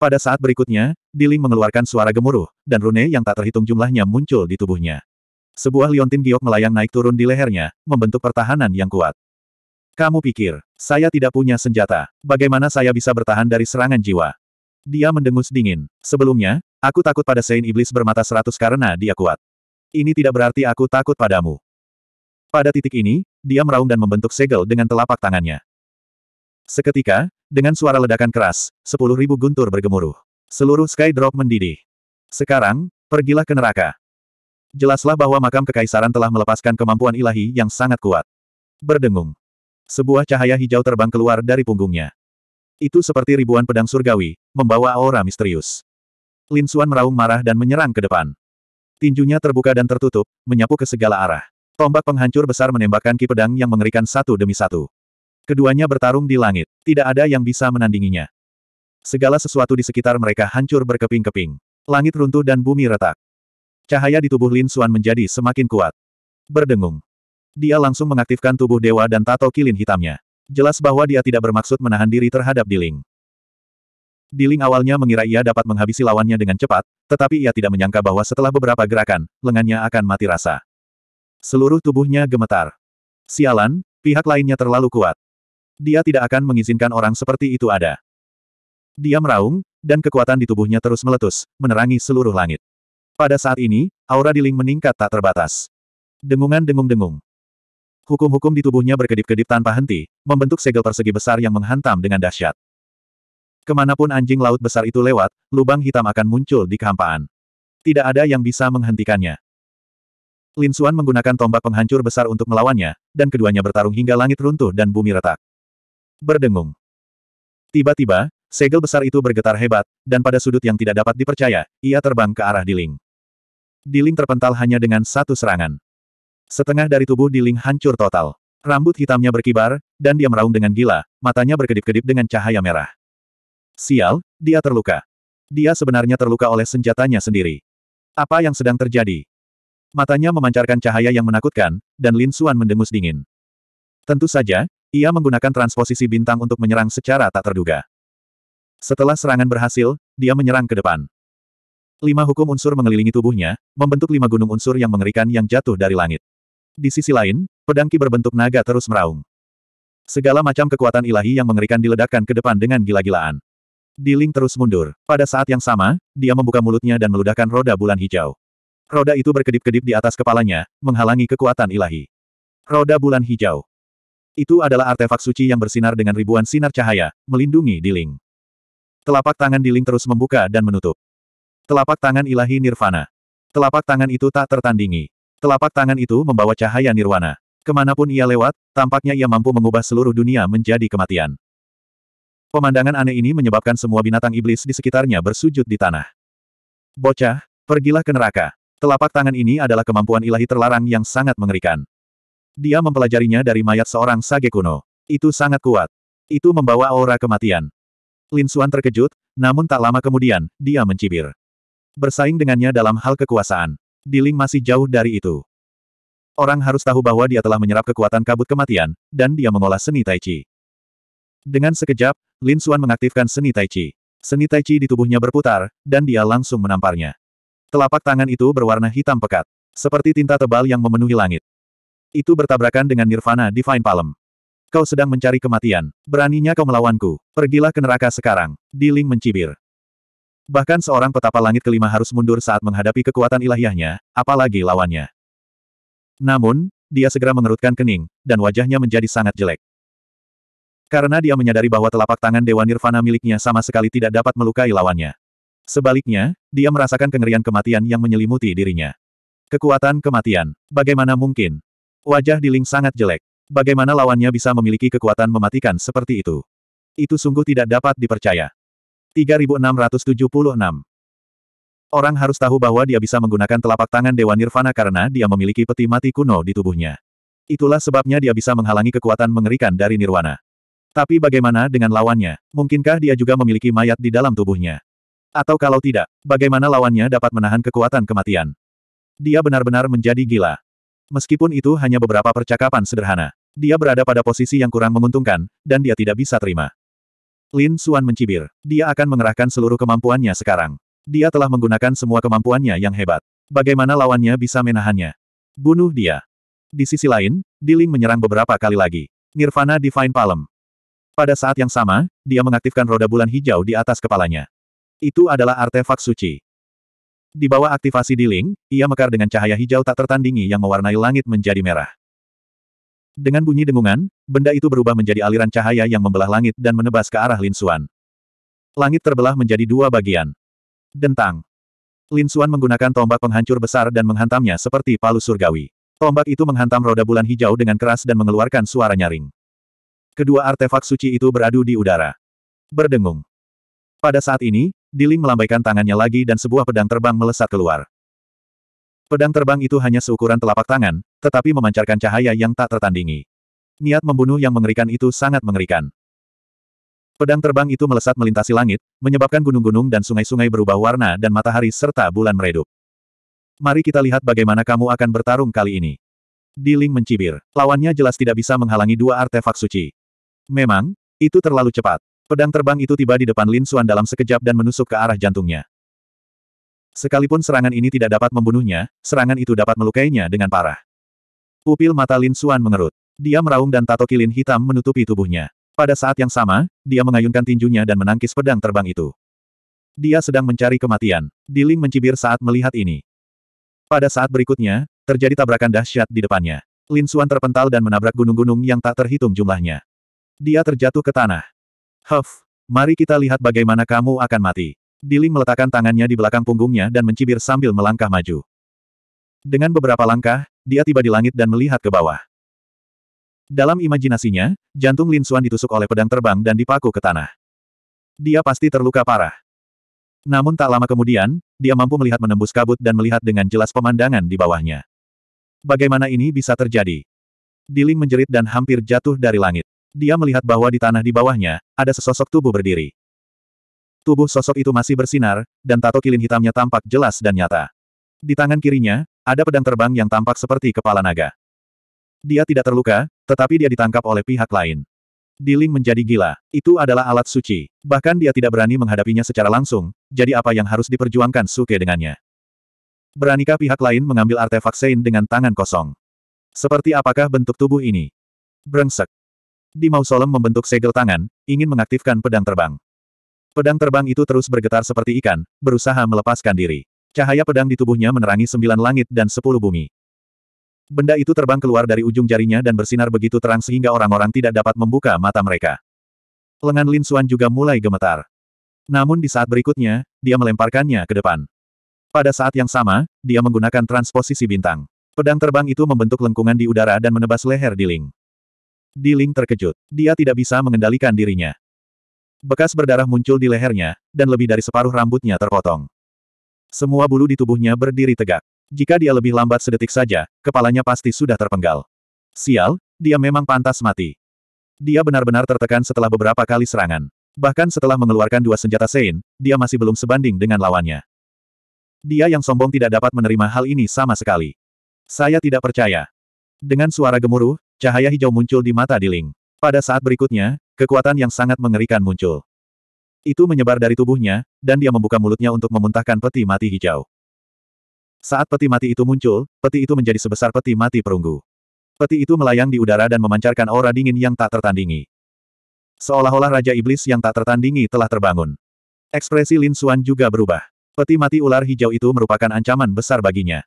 Pada saat berikutnya, Diling mengeluarkan suara gemuruh, dan rune yang tak terhitung jumlahnya muncul di tubuhnya. Sebuah liontin giok melayang naik turun di lehernya, membentuk pertahanan yang kuat. Kamu pikir, saya tidak punya senjata. Bagaimana saya bisa bertahan dari serangan jiwa? Dia mendengus dingin. Sebelumnya, aku takut pada Saint Iblis bermata seratus karena dia kuat. Ini tidak berarti aku takut padamu. Pada titik ini, dia meraung dan membentuk segel dengan telapak tangannya. Seketika, dengan suara ledakan keras, sepuluh ribu guntur bergemuruh. Seluruh Sky Drop mendidih. Sekarang, pergilah ke neraka. Jelaslah bahwa makam kekaisaran telah melepaskan kemampuan ilahi yang sangat kuat. Berdengung. Sebuah cahaya hijau terbang keluar dari punggungnya. Itu seperti ribuan pedang surgawi, membawa aura misterius. Lin Xuan meraung marah dan menyerang ke depan. Tinjunya terbuka dan tertutup, menyapu ke segala arah. Tombak penghancur besar menembakkan ki pedang yang mengerikan satu demi satu. Keduanya bertarung di langit. Tidak ada yang bisa menandinginya. Segala sesuatu di sekitar mereka hancur berkeping-keping. Langit runtuh dan bumi retak. Cahaya di tubuh Lin Xuan menjadi semakin kuat. Berdengung. Dia langsung mengaktifkan tubuh dewa dan tato kilin hitamnya. Jelas bahwa dia tidak bermaksud menahan diri terhadap Diling. Diling awalnya mengira ia dapat menghabisi lawannya dengan cepat, tetapi ia tidak menyangka bahwa setelah beberapa gerakan, lengannya akan mati rasa. Seluruh tubuhnya gemetar. Sialan, pihak lainnya terlalu kuat. Dia tidak akan mengizinkan orang seperti itu ada. Dia meraung, dan kekuatan di tubuhnya terus meletus, menerangi seluruh langit. Pada saat ini, aura Diling meningkat tak terbatas. Dengungan dengung-dengung. Hukum-hukum di tubuhnya berkedip-kedip tanpa henti, membentuk segel persegi besar yang menghantam dengan dahsyat. Ke mana pun anjing laut besar itu lewat, lubang hitam akan muncul di kehampaan. Tidak ada yang bisa menghentikannya. Lin Xuan menggunakan tombak penghancur besar untuk melawannya, dan keduanya bertarung hingga langit runtuh dan bumi retak. Berdengung. Tiba-tiba, segel besar itu bergetar hebat, dan pada sudut yang tidak dapat dipercaya, ia terbang ke arah Diling. Diling terpental hanya dengan satu serangan. Setengah dari tubuh Diling hancur total. Rambut hitamnya berkibar, dan dia meraung dengan gila, matanya berkedip-kedip dengan cahaya merah. Sial, dia terluka. Dia sebenarnya terluka oleh senjatanya sendiri. Apa yang sedang terjadi? Matanya memancarkan cahaya yang menakutkan, dan Lin Xuan mendengus dingin. Tentu saja, ia menggunakan transposisi bintang untuk menyerang secara tak terduga. Setelah serangan berhasil, dia menyerang ke depan. Lima hukum unsur mengelilingi tubuhnya, membentuk lima gunung unsur yang mengerikan yang jatuh dari langit. Di sisi lain, pedang ki berbentuk naga terus meraung. Segala macam kekuatan ilahi yang mengerikan diledakkan ke depan dengan gila-gilaan. Diling terus mundur. Pada saat yang sama, dia membuka mulutnya dan meludahkan roda bulan hijau. Roda itu berkedip-kedip di atas kepalanya, menghalangi kekuatan ilahi. Roda bulan hijau. Itu adalah artefak suci yang bersinar dengan ribuan sinar cahaya, melindungi Diling. Telapak tangan Diling terus membuka dan menutup. Telapak tangan ilahi nirvana. Telapak tangan itu tak tertandingi. Telapak tangan itu membawa cahaya nirwana. Ke mana pun ia lewat, tampaknya ia mampu mengubah seluruh dunia menjadi kematian. Pemandangan aneh ini menyebabkan semua binatang iblis di sekitarnya bersujud di tanah. Bocah, pergilah ke neraka. Telapak tangan ini adalah kemampuan ilahi terlarang yang sangat mengerikan. Dia mempelajarinya dari mayat seorang sage kuno. Itu sangat kuat. Itu membawa aura kematian. Lin Xuan terkejut, namun tak lama kemudian, dia mencibir. Bersaing dengannya dalam hal kekuasaan. Diling masih jauh dari itu. Orang harus tahu bahwa dia telah menyerap kekuatan kabut kematian, dan dia mengolah seni Tai Chi. Dengan sekejap, Lin Xuan mengaktifkan seni Tai Chi. Seni Tai Chi di tubuhnya berputar, dan dia langsung menamparnya. Telapak tangan itu berwarna hitam pekat. Seperti tinta tebal yang memenuhi langit. Itu bertabrakan dengan Nirvana Divine Palm. Kau sedang mencari kematian. Beraninya kau melawanku. Pergilah ke neraka sekarang. Diling mencibir. Bahkan seorang petapa langit kelima harus mundur saat menghadapi kekuatan ilahiyahnya, apalagi lawannya. Namun, dia segera mengerutkan kening, dan wajahnya menjadi sangat jelek. Karena dia menyadari bahwa telapak tangan Dewa Nirvana miliknya sama sekali tidak dapat melukai lawannya. Sebaliknya, dia merasakan kengerian kematian yang menyelimuti dirinya. Kekuatan kematian. Bagaimana mungkin? Wajah Diling sangat jelek. Bagaimana lawannya bisa memiliki kekuatan mematikan seperti itu? Itu sungguh tidak dapat dipercaya. 3676 Orang harus tahu bahwa dia bisa menggunakan telapak tangan Dewa Nirvana karena dia memiliki peti mati kuno di tubuhnya. Itulah sebabnya dia bisa menghalangi kekuatan mengerikan dari Nirwana. Tapi bagaimana dengan lawannya? Mungkinkah dia juga memiliki mayat di dalam tubuhnya? Atau kalau tidak, bagaimana lawannya dapat menahan kekuatan kematian? Dia benar-benar menjadi gila. Meskipun itu hanya beberapa percakapan sederhana, dia berada pada posisi yang kurang menguntungkan, dan dia tidak bisa terima. Lin Xuan mencibir. Dia akan mengerahkan seluruh kemampuannya sekarang. Dia telah menggunakan semua kemampuannya yang hebat. Bagaimana lawannya bisa menahannya? Bunuh dia. Di sisi lain, Diling menyerang beberapa kali lagi. Nirvana Divine Palm. Pada saat yang sama, dia mengaktifkan roda bulan hijau di atas kepalanya. Itu adalah artefak suci. Di bawah aktivasi Diling, ia mekar dengan cahaya hijau tak tertandingi yang mewarnai langit menjadi merah. Dengan bunyi dengungan, benda itu berubah menjadi aliran cahaya yang membelah langit dan menebas ke arah Lin Xuan. Langit terbelah menjadi dua bagian. Dentang. Lin Xuan menggunakan tombak penghancur besar dan menghantamnya seperti palu surgawi. Tombak itu menghantam roda bulan hijau dengan keras dan mengeluarkan suara nyaring. Kedua artefak suci itu beradu di udara. Berdengung. Pada saat ini, Diling melambaikan tangannya lagi dan sebuah pedang terbang melesat keluar. Pedang terbang itu hanya seukuran telapak tangan, tetapi memancarkan cahaya yang tak tertandingi. Niat membunuh yang mengerikan itu sangat mengerikan. Pedang terbang itu melesat melintasi langit, menyebabkan gunung-gunung dan sungai-sungai berubah warna dan matahari serta bulan meredup. Mari kita lihat bagaimana kamu akan bertarung kali ini. Diling mencibir. Lawannya jelas tidak bisa menghalangi dua artefak suci. Memang, itu terlalu cepat. Pedang terbang itu tiba di depan Lin Xuan dalam sekejap dan menusuk ke arah jantungnya. Sekalipun serangan ini tidak dapat membunuhnya, serangan itu dapat melukainya dengan parah. Pupil mata Lin Xuan mengerut. Dia meraung dan tato kilin hitam menutupi tubuhnya. Pada saat yang sama, dia mengayunkan tinjunya dan menangkis pedang terbang itu. Dia sedang mencari kematian. Diling mencibir saat melihat ini. Pada saat berikutnya, terjadi tabrakan dahsyat di depannya. Lin Xuan terpental dan menabrak gunung-gunung yang tak terhitung jumlahnya. Dia terjatuh ke tanah. Huff, mari kita lihat bagaimana kamu akan mati. Diling meletakkan tangannya di belakang punggungnya dan mencibir sambil melangkah maju. Dengan beberapa langkah, dia tiba di langit dan melihat ke bawah. Dalam imajinasinya, jantung Lin Xuan ditusuk oleh pedang terbang dan dipaku ke tanah. Dia pasti terluka parah. Namun tak lama kemudian, dia mampu melihat menembus kabut dan melihat dengan jelas pemandangan di bawahnya. Bagaimana ini bisa terjadi? Diling menjerit dan hampir jatuh dari langit. Dia melihat bahwa di tanah di bawahnya, ada sesosok tubuh berdiri. Tubuh sosok itu masih bersinar, dan tato kilin hitamnya tampak jelas dan nyata. Di tangan kirinya, ada pedang terbang yang tampak seperti kepala naga. Dia tidak terluka, tetapi dia ditangkap oleh pihak lain. Diling menjadi gila. Itu adalah alat suci. Bahkan dia tidak berani menghadapinya secara langsung, jadi apa yang harus diperjuangkan Suke dengannya? Beranikah pihak lain mengambil artefak Sein dengan tangan kosong? Seperti apakah bentuk tubuh ini? Brengsek. Di mausolem membentuk segel tangan, ingin mengaktifkan pedang terbang. Pedang terbang itu terus bergetar seperti ikan, berusaha melepaskan diri. Cahaya pedang di tubuhnya menerangi sembilan langit dan sepuluh bumi. Benda itu terbang keluar dari ujung jarinya dan bersinar begitu terang sehingga orang-orang tidak dapat membuka mata mereka. Lengan Lin Xuan juga mulai gemetar. Namun di saat berikutnya, dia melemparkannya ke depan. Pada saat yang sama, dia menggunakan transposisi bintang. Pedang terbang itu membentuk lengkungan di udara dan menebas leher Diling. Diling terkejut. Dia tidak bisa mengendalikan dirinya. Bekas berdarah muncul di lehernya, dan lebih dari separuh rambutnya terpotong. Semua bulu di tubuhnya berdiri tegak. Jika dia lebih lambat sedetik saja, kepalanya pasti sudah terpenggal. Sial, dia memang pantas mati. Dia benar-benar tertekan setelah beberapa kali serangan. Bahkan setelah mengeluarkan dua senjata Sein, dia masih belum sebanding dengan lawannya. Dia yang sombong tidak dapat menerima hal ini sama sekali. Saya tidak percaya. Dengan suara gemuruh, cahaya hijau muncul di mata Diling. Pada saat berikutnya, kekuatan yang sangat mengerikan muncul. Itu menyebar dari tubuhnya, dan dia membuka mulutnya untuk memuntahkan peti mati hijau. Saat peti mati itu muncul, peti itu menjadi sebesar peti mati perunggu. Peti itu melayang di udara dan memancarkan aura dingin yang tak tertandingi. Seolah-olah Raja Iblis yang tak tertandingi telah terbangun. Ekspresi Lin Xuan juga berubah. Peti mati ular hijau itu merupakan ancaman besar baginya.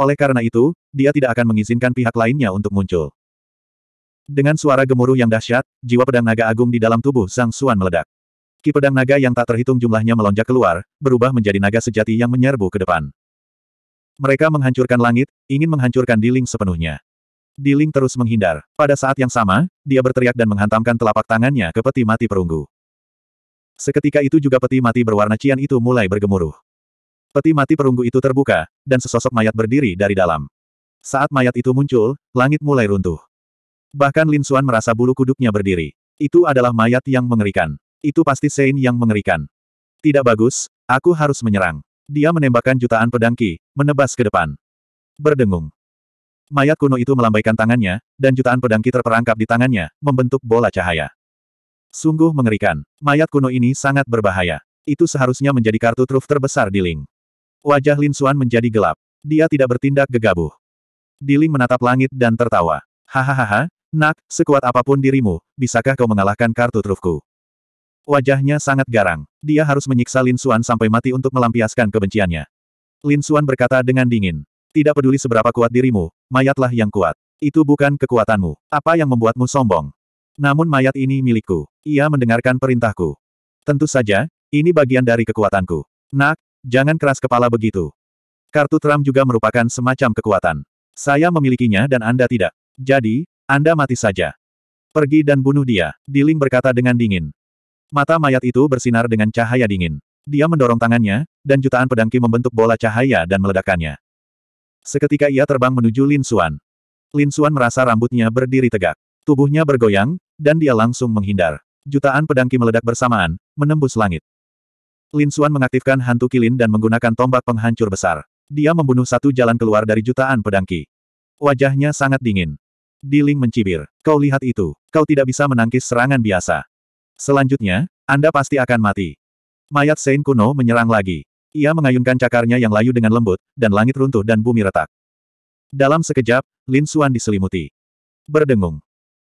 Oleh karena itu, dia tidak akan mengizinkan pihak lainnya untuk muncul. Dengan suara gemuruh yang dahsyat, jiwa pedang naga agung di dalam tubuh Zhang Xuan meledak. Ki pedang naga yang tak terhitung jumlahnya melonjak keluar, berubah menjadi naga sejati yang menyerbu ke depan. Mereka menghancurkan langit, ingin menghancurkan Diling sepenuhnya. Diling terus menghindar. Pada saat yang sama, dia berteriak dan menghantamkan telapak tangannya ke peti mati perunggu. Seketika itu juga peti mati berwarna cian itu mulai bergemuruh. Peti mati perunggu itu terbuka, dan sesosok mayat berdiri dari dalam. Saat mayat itu muncul, langit mulai runtuh. Bahkan Lin Xuan merasa bulu kuduknya berdiri. Itu adalah mayat yang mengerikan. Itu pasti Sein yang mengerikan. Tidak bagus, aku harus menyerang. Dia menembakkan jutaan pedang ki, menebas ke depan. Berdengung. Mayat kuno itu melambaikan tangannya, dan jutaan pedang ki terperangkap di tangannya, membentuk bola cahaya. Sungguh mengerikan. Mayat kuno ini sangat berbahaya. Itu seharusnya menjadi kartu truf terbesar di Ling. Wajah Lin Xuan menjadi gelap. Dia tidak bertindak gegabah. Diling menatap langit dan tertawa. Hahaha, Nak, sekuat apa pun dirimu, bisakah kau mengalahkan kartu trufku? Wajahnya sangat garang. Dia harus menyiksa Lin Xuan sampai mati untuk melampiaskan kebenciannya. Lin Xuan berkata dengan dingin. Tidak peduli seberapa kuat dirimu, mayatlah yang kuat. Itu bukan kekuatanmu. Apa yang membuatmu sombong? Namun mayat ini milikku. Ia mendengarkan perintahku. Tentu saja, ini bagian dari kekuatanku. Nak, jangan keras kepala begitu. Kartu Trump juga merupakan semacam kekuatan. Saya memilikinya dan Anda tidak. Jadi, anda mati saja. Pergi dan bunuh dia, Diling berkata dengan dingin. Mata mayat itu bersinar dengan cahaya dingin. Dia mendorong tangannya, dan jutaan pedangki membentuk bola cahaya dan meledakkannya. Seketika ia terbang menuju Lin Xuan. Lin Xuan merasa rambutnya berdiri tegak. Tubuhnya bergoyang, dan dia langsung menghindar. Jutaan pedangki meledak bersamaan, menembus langit. Lin Xuan mengaktifkan hantu kilin dan menggunakan tombak penghancur besar. Dia membunuh satu jalan keluar dari jutaan pedangki. Wajahnya sangat dingin. Diling mencibir. Kau lihat itu. Kau tidak bisa menangkis serangan biasa. Selanjutnya, Anda pasti akan mati. Mayat Sein kuno menyerang lagi. Ia mengayunkan cakarnya yang layu dengan lembut, dan langit runtuh dan bumi retak. Dalam sekejap, Lin Xuan diselimuti. Berdengung.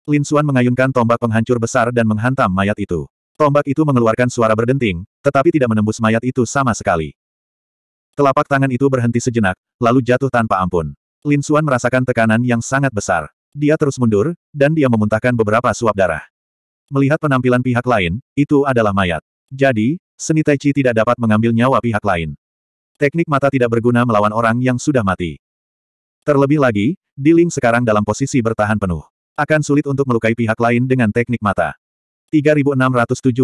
Lin Xuan mengayunkan tombak penghancur besar dan menghantam mayat itu. Tombak itu mengeluarkan suara berdenting, tetapi tidak menembus mayat itu sama sekali. Telapak tangan itu berhenti sejenak, lalu jatuh tanpa ampun. Lin Xuan merasakan tekanan yang sangat besar. Dia terus mundur, dan dia memuntahkan beberapa suap darah. Melihat penampilan pihak lain, itu adalah mayat. Jadi, seni Tai Chi tidak dapat mengambil nyawa pihak lain. Teknik mata tidak berguna melawan orang yang sudah mati. Terlebih lagi, Diling sekarang dalam posisi bertahan penuh. Akan sulit untuk melukai pihak lain dengan teknik mata. 3677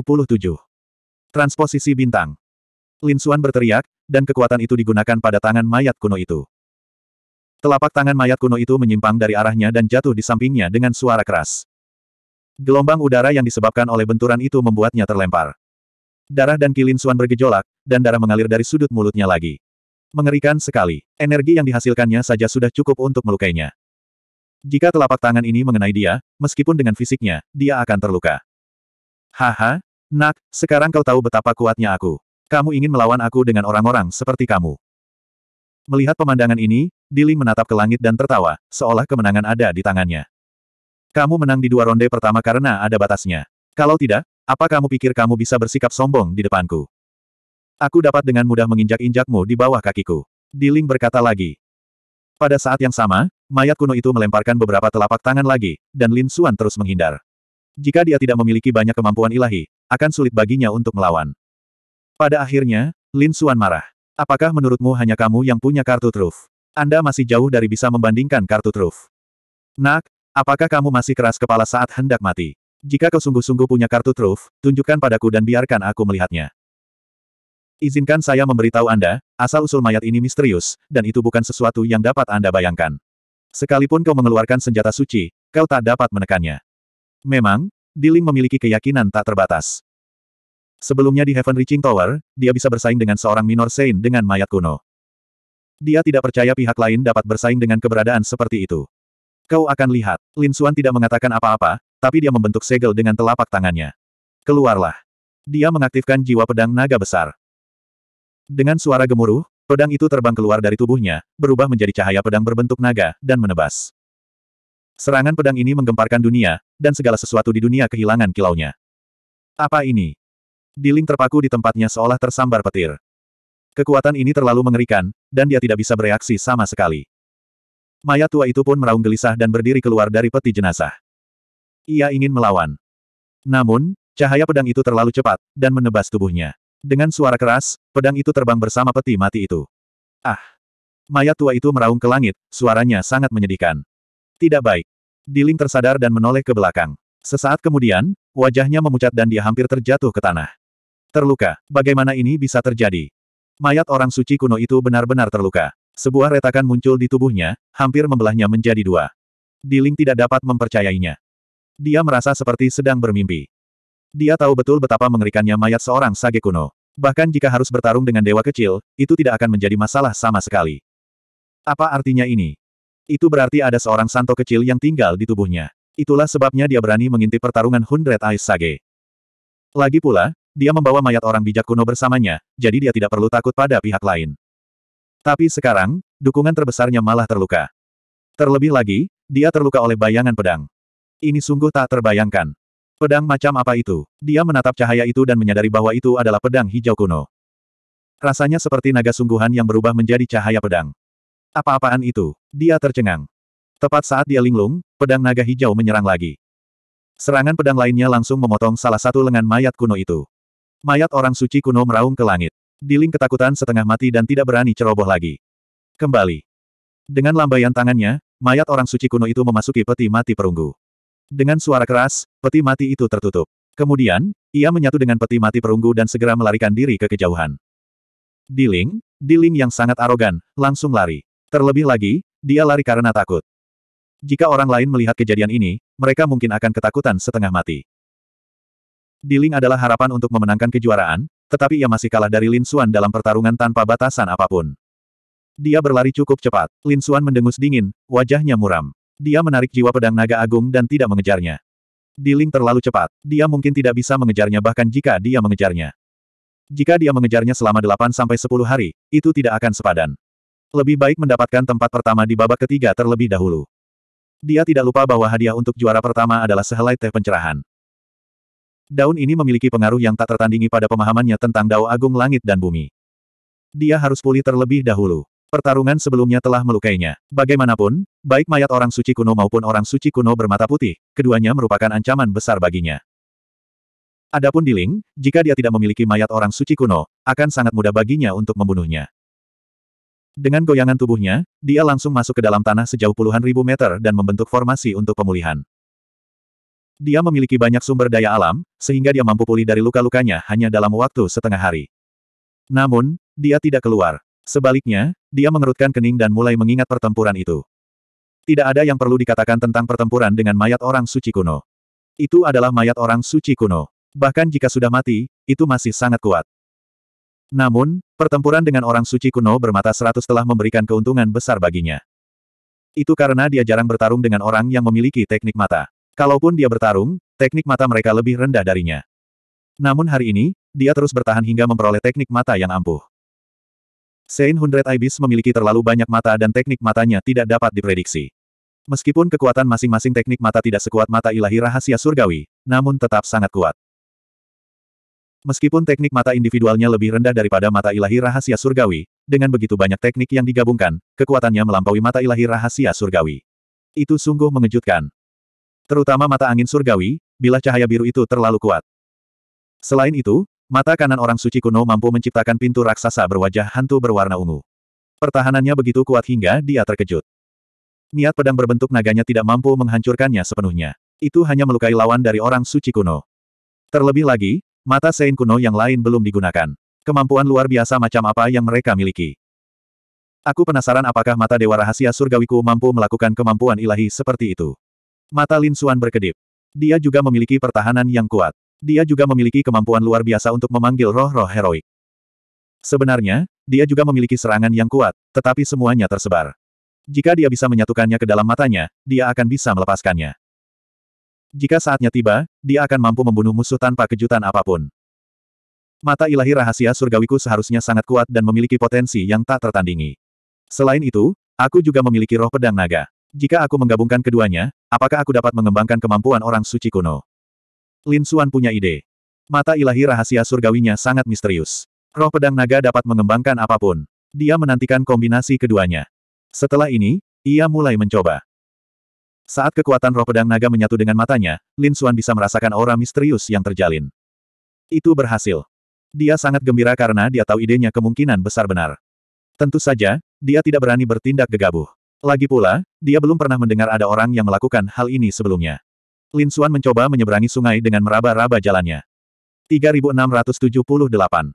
Transposisi bintang Lin Xuan berteriak, dan kekuatan itu digunakan pada tangan mayat kuno itu. Telapak tangan mayat kuno itu menyimpang dari arahnya dan jatuh di sampingnya dengan suara keras. Gelombang udara yang disebabkan oleh benturan itu membuatnya terlempar. Darah dan kilin Suan bergejolak, dan darah mengalir dari sudut mulutnya lagi. Mengerikan sekali. Energi yang dihasilkannya saja sudah cukup untuk melukainya. Jika telapak tangan ini mengenai dia, meskipun dengan fisiknya, dia akan terluka. Haha, nak, sekarang kau tahu betapa kuatnya aku. Kamu ingin melawan aku dengan orang-orang seperti kamu. Melihat pemandangan ini, Diling menatap ke langit dan tertawa, seolah kemenangan ada di tangannya. Kamu menang di dua ronde pertama karena ada batasnya. Kalau tidak, apa kamu pikir kamu bisa bersikap sombong di depanku? Aku dapat dengan mudah menginjak-injakmu di bawah kakiku. Diling berkata lagi. Pada saat yang sama, mayat kuno itu melemparkan beberapa telapak tangan lagi, dan Lin Xuan terus menghindar. Jika dia tidak memiliki banyak kemampuan ilahi, akan sulit baginya untuk melawan. Pada akhirnya, Lin Xuan marah. Apakah menurutmu hanya kamu yang punya kartu truf? Anda masih jauh dari bisa membandingkan kartu truf. Nak, apakah kamu masih keras kepala saat hendak mati? Jika kau sungguh-sungguh punya kartu truf, tunjukkan padaku dan biarkan aku melihatnya. Izinkan saya memberitahu Anda, asal-usul mayat ini misterius, dan itu bukan sesuatu yang dapat Anda bayangkan. Sekalipun kau mengeluarkan senjata suci, kau tak dapat menekannya. Memang, Diling memiliki keyakinan tak terbatas. Sebelumnya di Heaven Reaching Tower, dia bisa bersaing dengan seorang minor Saint dengan mayat kuno. Dia tidak percaya pihak lain dapat bersaing dengan keberadaan seperti itu. Kau akan lihat, Lin Xuan tidak mengatakan apa-apa, tapi dia membentuk segel dengan telapak tangannya. Keluarlah. Dia mengaktifkan jiwa pedang naga besar. Dengan suara gemuruh, pedang itu terbang keluar dari tubuhnya, berubah menjadi cahaya pedang berbentuk naga, dan menebas. Serangan pedang ini menggemparkan dunia, dan segala sesuatu di dunia kehilangan kilaunya. Apa ini? Diling terpaku di tempatnya seolah tersambar petir. Kekuatan ini terlalu mengerikan, dan dia tidak bisa bereaksi sama sekali. Mayat tua itu pun meraung gelisah dan berdiri keluar dari peti jenazah. Ia ingin melawan. Namun, cahaya pedang itu terlalu cepat, dan menebas tubuhnya. Dengan suara keras, pedang itu terbang bersama peti mati itu. Ah! Mayat tua itu meraung ke langit, suaranya sangat menyedihkan. Tidak baik. Diling tersadar dan menoleh ke belakang. Sesaat kemudian, wajahnya memucat dan dia hampir terjatuh ke tanah. Terluka. Bagaimana ini bisa terjadi? Mayat orang suci kuno itu benar-benar terluka. Sebuah retakan muncul di tubuhnya, hampir membelahnya menjadi dua. Diling tidak dapat mempercayainya. Dia merasa seperti sedang bermimpi. Dia tahu betul betapa mengerikannya mayat seorang sage kuno. Bahkan jika harus bertarung dengan dewa kecil, itu tidak akan menjadi masalah sama sekali. Apa artinya ini? Itu berarti ada seorang santo kecil yang tinggal di tubuhnya. Itulah sebabnya dia berani mengintip pertarungan Hundred Eyes Sage. Lagi pula, dia membawa mayat orang bijak kuno bersamanya, jadi dia tidak perlu takut pada pihak lain. Tapi sekarang, dukungan terbesarnya malah terluka. Terlebih lagi, dia terluka oleh bayangan pedang. Ini sungguh tak terbayangkan. Pedang macam apa itu? Dia menatap cahaya itu dan menyadari bahwa itu adalah pedang hijau kuno. Rasanya seperti naga sungguhan yang berubah menjadi cahaya pedang. Apa-apaan itu? Dia tercengang. Tepat saat dia linglung, pedang naga hijau menyerang lagi. Serangan pedang lainnya langsung memotong salah satu lengan mayat kuno itu. Mayat orang suci kuno meraung ke langit. Diling ketakutan setengah mati dan tidak berani ceroboh lagi. Kembali. Dengan lambaian tangannya, mayat orang suci kuno itu memasuki peti mati perunggu. Dengan suara keras, peti mati itu tertutup. Kemudian, ia menyatu dengan peti mati perunggu dan segera melarikan diri ke kejauhan. Diling, Diling yang sangat arogan, langsung lari. Terlebih lagi, dia lari karena takut. Jika orang lain melihat kejadian ini, mereka mungkin akan ketakutan setengah mati. Diling adalah harapan untuk memenangkan kejuaraan, tetapi ia masih kalah dari Lin Xuan dalam pertarungan tanpa batasan apa pun. Dia berlari cukup cepat. Lin Xuan mendengus dingin, wajahnya muram. Dia menarik jiwa pedang naga agung dan tidak mengejarnya. Diling terlalu cepat. Dia mungkin tidak bisa mengejarnya bahkan jika dia mengejarnya. Jika dia mengejarnya selama 8-10 hari, itu tidak akan sepadan. Lebih baik mendapatkan tempat pertama di babak ketiga terlebih dahulu. Dia tidak lupa bahwa hadiah untuk juara pertama adalah sehelai teh pencerahan. Daun ini memiliki pengaruh yang tak tertandingi pada pemahamannya tentang Dao Agung Langit dan Bumi. Dia harus pulih terlebih dahulu. Pertarungan sebelumnya telah melukainya. Bagaimanapun, baik mayat orang suci kuno maupun orang suci kuno bermata putih, keduanya merupakan ancaman besar baginya. Adapun Diling, jika dia tidak memiliki mayat orang suci kuno, akan sangat mudah baginya untuk membunuhnya. Dengan goyangan tubuhnya, dia langsung masuk ke dalam tanah sejauh puluhan ribu meter dan membentuk formasi untuk pemulihan. Dia memiliki banyak sumber daya alam, sehingga dia mampu pulih dari luka-lukanya hanya dalam waktu setengah hari. Namun, dia tidak keluar. Sebaliknya, dia mengerutkan kening dan mulai mengingat pertempuran itu. Tidak ada yang perlu dikatakan tentang pertempuran dengan mayat orang suci kuno. Itu adalah mayat orang suci kuno. Bahkan jika sudah mati, itu masih sangat kuat. Namun, pertempuran dengan orang suci kuno bermata seratus telah memberikan keuntungan besar baginya. Itu karena dia jarang bertarung dengan orang yang memiliki teknik mata. Kalaupun dia bertarung, teknik mata mereka lebih rendah darinya. Namun hari ini, dia terus bertahan hingga memperoleh teknik mata yang ampuh. Saint Hundred Ibis memiliki terlalu banyak mata dan teknik matanya tidak dapat diprediksi. Meskipun kekuatan masing-masing teknik mata tidak sekuat mata ilahi rahasia surgawi, namun tetap sangat kuat. Meskipun teknik mata individualnya lebih rendah daripada mata ilahi rahasia surgawi, dengan begitu banyak teknik yang digabungkan, kekuatannya melampaui mata ilahi rahasia surgawi. Itu sungguh mengejutkan. Terutama mata angin surgawi, bila cahaya biru itu terlalu kuat. Selain itu, Mata kanan orang suci kuno mampu menciptakan pintu raksasa berwajah hantu berwarna ungu. Pertahanannya begitu kuat hingga dia terkejut. Niat pedang berbentuk naganya tidak mampu menghancurkannya sepenuhnya. Itu hanya melukai lawan dari orang suci kuno. Terlebih lagi, mata Sein kuno yang lain belum digunakan. Kemampuan luar biasa macam apa yang mereka miliki. Aku penasaran apakah mata Dewa Rahasia Surgawiku mampu melakukan kemampuan ilahi seperti itu. Mata Lin Xuan berkedip. Dia juga memiliki pertahanan yang kuat. Dia juga memiliki kemampuan luar biasa untuk memanggil roh-roh heroik. Sebenarnya, dia juga memiliki serangan yang kuat, tetapi semuanya tersebar. Jika dia bisa menyatukannya ke dalam matanya, dia akan bisa melepaskannya. Jika saatnya tiba, dia akan mampu membunuh musuh tanpa kejutan apa pun. Mata ilahi rahasia surgawiku seharusnya sangat kuat dan memiliki potensi yang tak tertandingi. Selain itu, aku juga memiliki roh pedang naga. Jika aku menggabungkan keduanya, apakah aku dapat mengembangkan kemampuan orang suci kuno? Lin Xuan punya ide. Mata ilahi rahasia surgawinya sangat misterius. Roh pedang naga dapat mengembangkan apa pun. Dia menantikan kombinasi keduanya. Setelah ini, ia mulai mencoba. Saat kekuatan roh pedang naga menyatu dengan matanya, Lin Xuan bisa merasakan aura misterius yang terjalin. Itu berhasil. Dia sangat gembira karena dia tahu idenya kemungkinan besar benar. Tentu saja, dia tidak berani bertindak gegabah. Lagi pula, dia belum pernah mendengar ada orang yang melakukan hal ini sebelumnya. Lin Xuan mencoba menyeberangi sungai dengan meraba-raba jalannya. 3678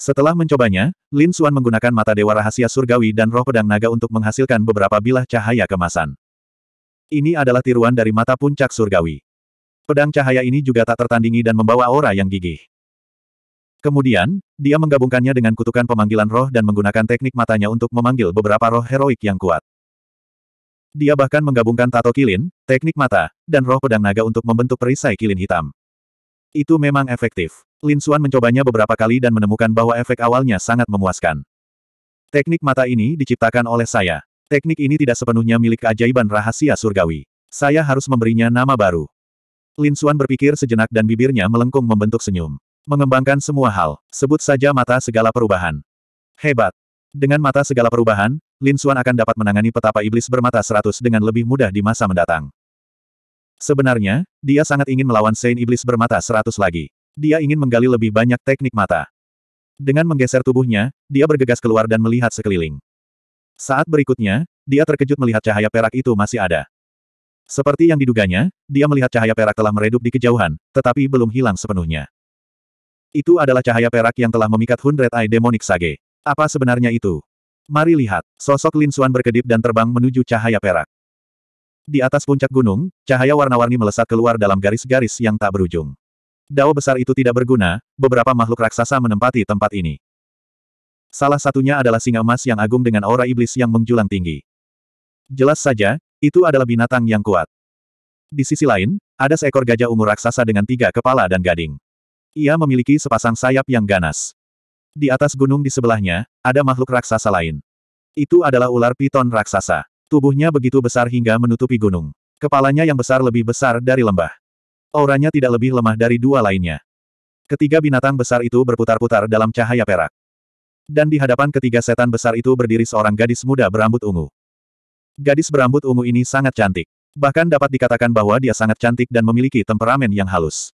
setelah mencobanya, Lin Xuan menggunakan mata Dewa Rahasia Surgawi dan Roh Pedang Naga untuk menghasilkan beberapa bilah cahaya kemasan. Ini adalah tiruan dari mata puncak surgawi. Pedang cahaya ini juga tak tertandingi dan membawa aura yang gigih. Kemudian, dia menggabungkannya dengan kutukan pemanggilan roh dan menggunakan teknik matanya untuk memanggil beberapa roh heroik yang kuat. Dia bahkan menggabungkan tato kilin, teknik mata, dan roh pedang naga untuk membentuk perisai kilin hitam. Itu memang efektif. Lin Xuan mencobanya beberapa kali dan menemukan bahwa efek awalnya sangat memuaskan. Teknik mata ini diciptakan oleh saya. Teknik ini tidak sepenuhnya milik keajaiban rahasia surgawi. Saya harus memberinya nama baru. Lin Xuan berpikir sejenak dan bibirnya melengkung membentuk senyum. Mengembangkan semua hal, sebut saja mata segala perubahan. Hebat. Dengan mata segala perubahan, Lin Xuan akan dapat menangani petapa iblis bermata seratus dengan lebih mudah di masa mendatang. Sebenarnya, dia sangat ingin melawan Saint Iblis bermata seratus lagi. Dia ingin menggali lebih banyak teknik mata. Dengan menggeser tubuhnya, dia bergegas keluar dan melihat sekeliling. Saat berikutnya, dia terkejut melihat cahaya perak itu masih ada. Seperti yang diduganya, dia melihat cahaya perak telah meredup di kejauhan, tetapi belum hilang sepenuhnya. Itu adalah cahaya perak yang telah memikat Hundred Eye Demonic Sage. Apa sebenarnya itu? Mari lihat, sosok Lin Xuan berkedip dan terbang menuju cahaya perak. Di atas puncak gunung, cahaya warna-warni melesat keluar dalam garis-garis yang tak berujung. Dao besar itu tidak berguna, beberapa makhluk raksasa menempati tempat ini. Salah satunya adalah singa emas yang agung dengan aura iblis yang menjulang tinggi. Jelas saja, itu adalah binatang yang kuat. Di sisi lain, ada seekor gajah ungu raksasa dengan tiga kepala dan gading. Ia memiliki sepasang sayap yang ganas. Di atas gunung di sebelahnya, ada makhluk raksasa lain. Itu adalah ular piton raksasa. Tubuhnya begitu besar hingga menutupi gunung. Kepalanya yang besar lebih besar dari lembah. Auranya tidak lebih lemah dari dua lainnya. Ketiga binatang besar itu berputar-putar dalam cahaya perak. Dan di hadapan ketiga setan besar itu berdiri seorang gadis muda berambut ungu. Gadis berambut ungu ini sangat cantik. Bahkan dapat dikatakan bahwa dia sangat cantik dan memiliki temperamen yang halus.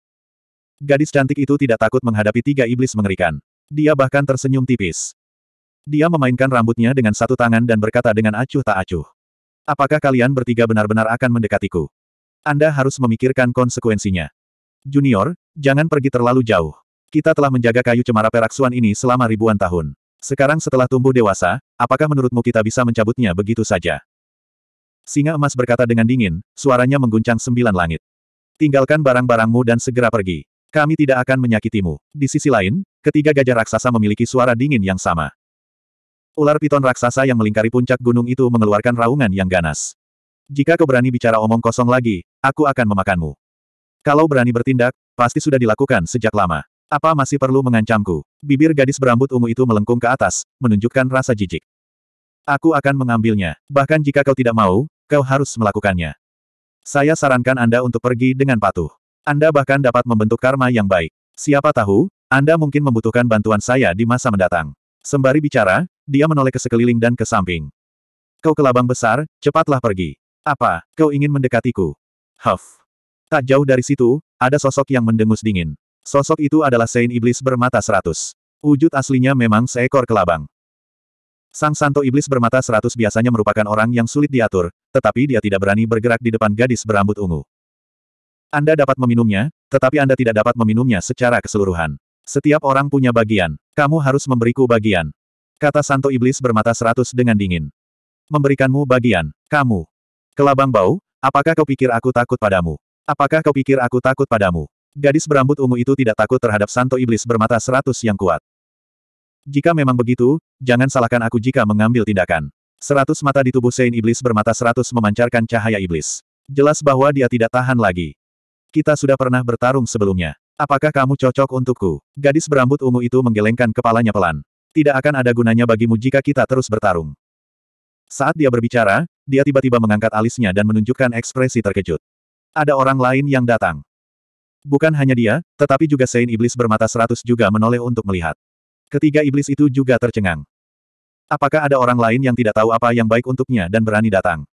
Gadis cantik itu tidak takut menghadapi tiga iblis mengerikan. Dia bahkan tersenyum tipis. Dia memainkan rambutnya dengan satu tangan dan berkata dengan acuh tak acuh. Apakah kalian bertiga benar-benar akan mendekatiku? Anda harus memikirkan konsekuensinya. Junior, jangan pergi terlalu jauh. Kita telah menjaga kayu cemara perak suan ini selama ribuan tahun. Sekarang setelah tumbuh dewasa, apakah menurutmu kita bisa mencabutnya begitu saja? Singa emas berkata dengan dingin, suaranya mengguncang sembilan langit. Tinggalkan barang-barangmu dan segera pergi. Kami tidak akan menyakitimu. Di sisi lain, ketiga gajah raksasa memiliki suara dingin yang sama. Ular piton raksasa yang melingkari puncak gunung itu mengeluarkan raungan yang ganas. Jika kau berani bicara omong kosong lagi, aku akan memakanmu. Kalau berani bertindak, pasti sudah dilakukan sejak lama. Apa masih perlu mengancamku? Bibir gadis berambut ungu itu melengkung ke atas, menunjukkan rasa jijik. Aku akan mengambilnya. Bahkan jika kau tidak mau, kau harus melakukannya. Saya sarankan Anda untuk pergi dengan patuh. Anda bahkan dapat membentuk karma yang baik. Siapa tahu, Anda mungkin membutuhkan bantuan saya di masa mendatang. Sembari bicara, dia menoleh ke sekeliling dan ke samping. Kau kelabang besar, cepatlah pergi. Apa, kau ingin mendekatiku? Huff. Tak jauh dari situ, ada sosok yang mendengus dingin. Sosok itu adalah Saint Iblis bermata seratus. Wujud aslinya memang seekor kelabang. Sang Santo Iblis bermata seratus biasanya merupakan orang yang sulit diatur, tetapi dia tidak berani bergerak di depan gadis berambut ungu. Anda dapat meminumnya, tetapi Anda tidak dapat meminumnya secara keseluruhan. Setiap orang punya bagian. Kamu harus memberiku bagian. Kata Santo Iblis bermata seratus dengan dingin. Memberikanmu bagian. Kamu. Kelabang bau, apakah kau pikir aku takut padamu? Apakah kau pikir aku takut padamu? Gadis berambut ungu itu tidak takut terhadap Santo Iblis bermata seratus yang kuat. Jika memang begitu, jangan salahkan aku jika mengambil tindakan. Seratus mata di tubuh Saint Iblis bermata seratus memancarkan cahaya iblis. Jelas bahwa dia tidak tahan lagi. Kita sudah pernah bertarung sebelumnya. Apakah kamu cocok untukku? Gadis berambut ungu itu menggelengkan kepalanya pelan. Tidak akan ada gunanya bagimu jika kita terus bertarung. Saat dia berbicara, dia tiba-tiba mengangkat alisnya dan menunjukkan ekspresi terkejut. Ada orang lain yang datang. Bukan hanya dia, tetapi juga Saint Iblis bermata seratus juga menoleh untuk melihat. Ketiga iblis itu juga tercengang. Apakah ada orang lain yang tidak tahu apa yang baik untuknya dan berani datang?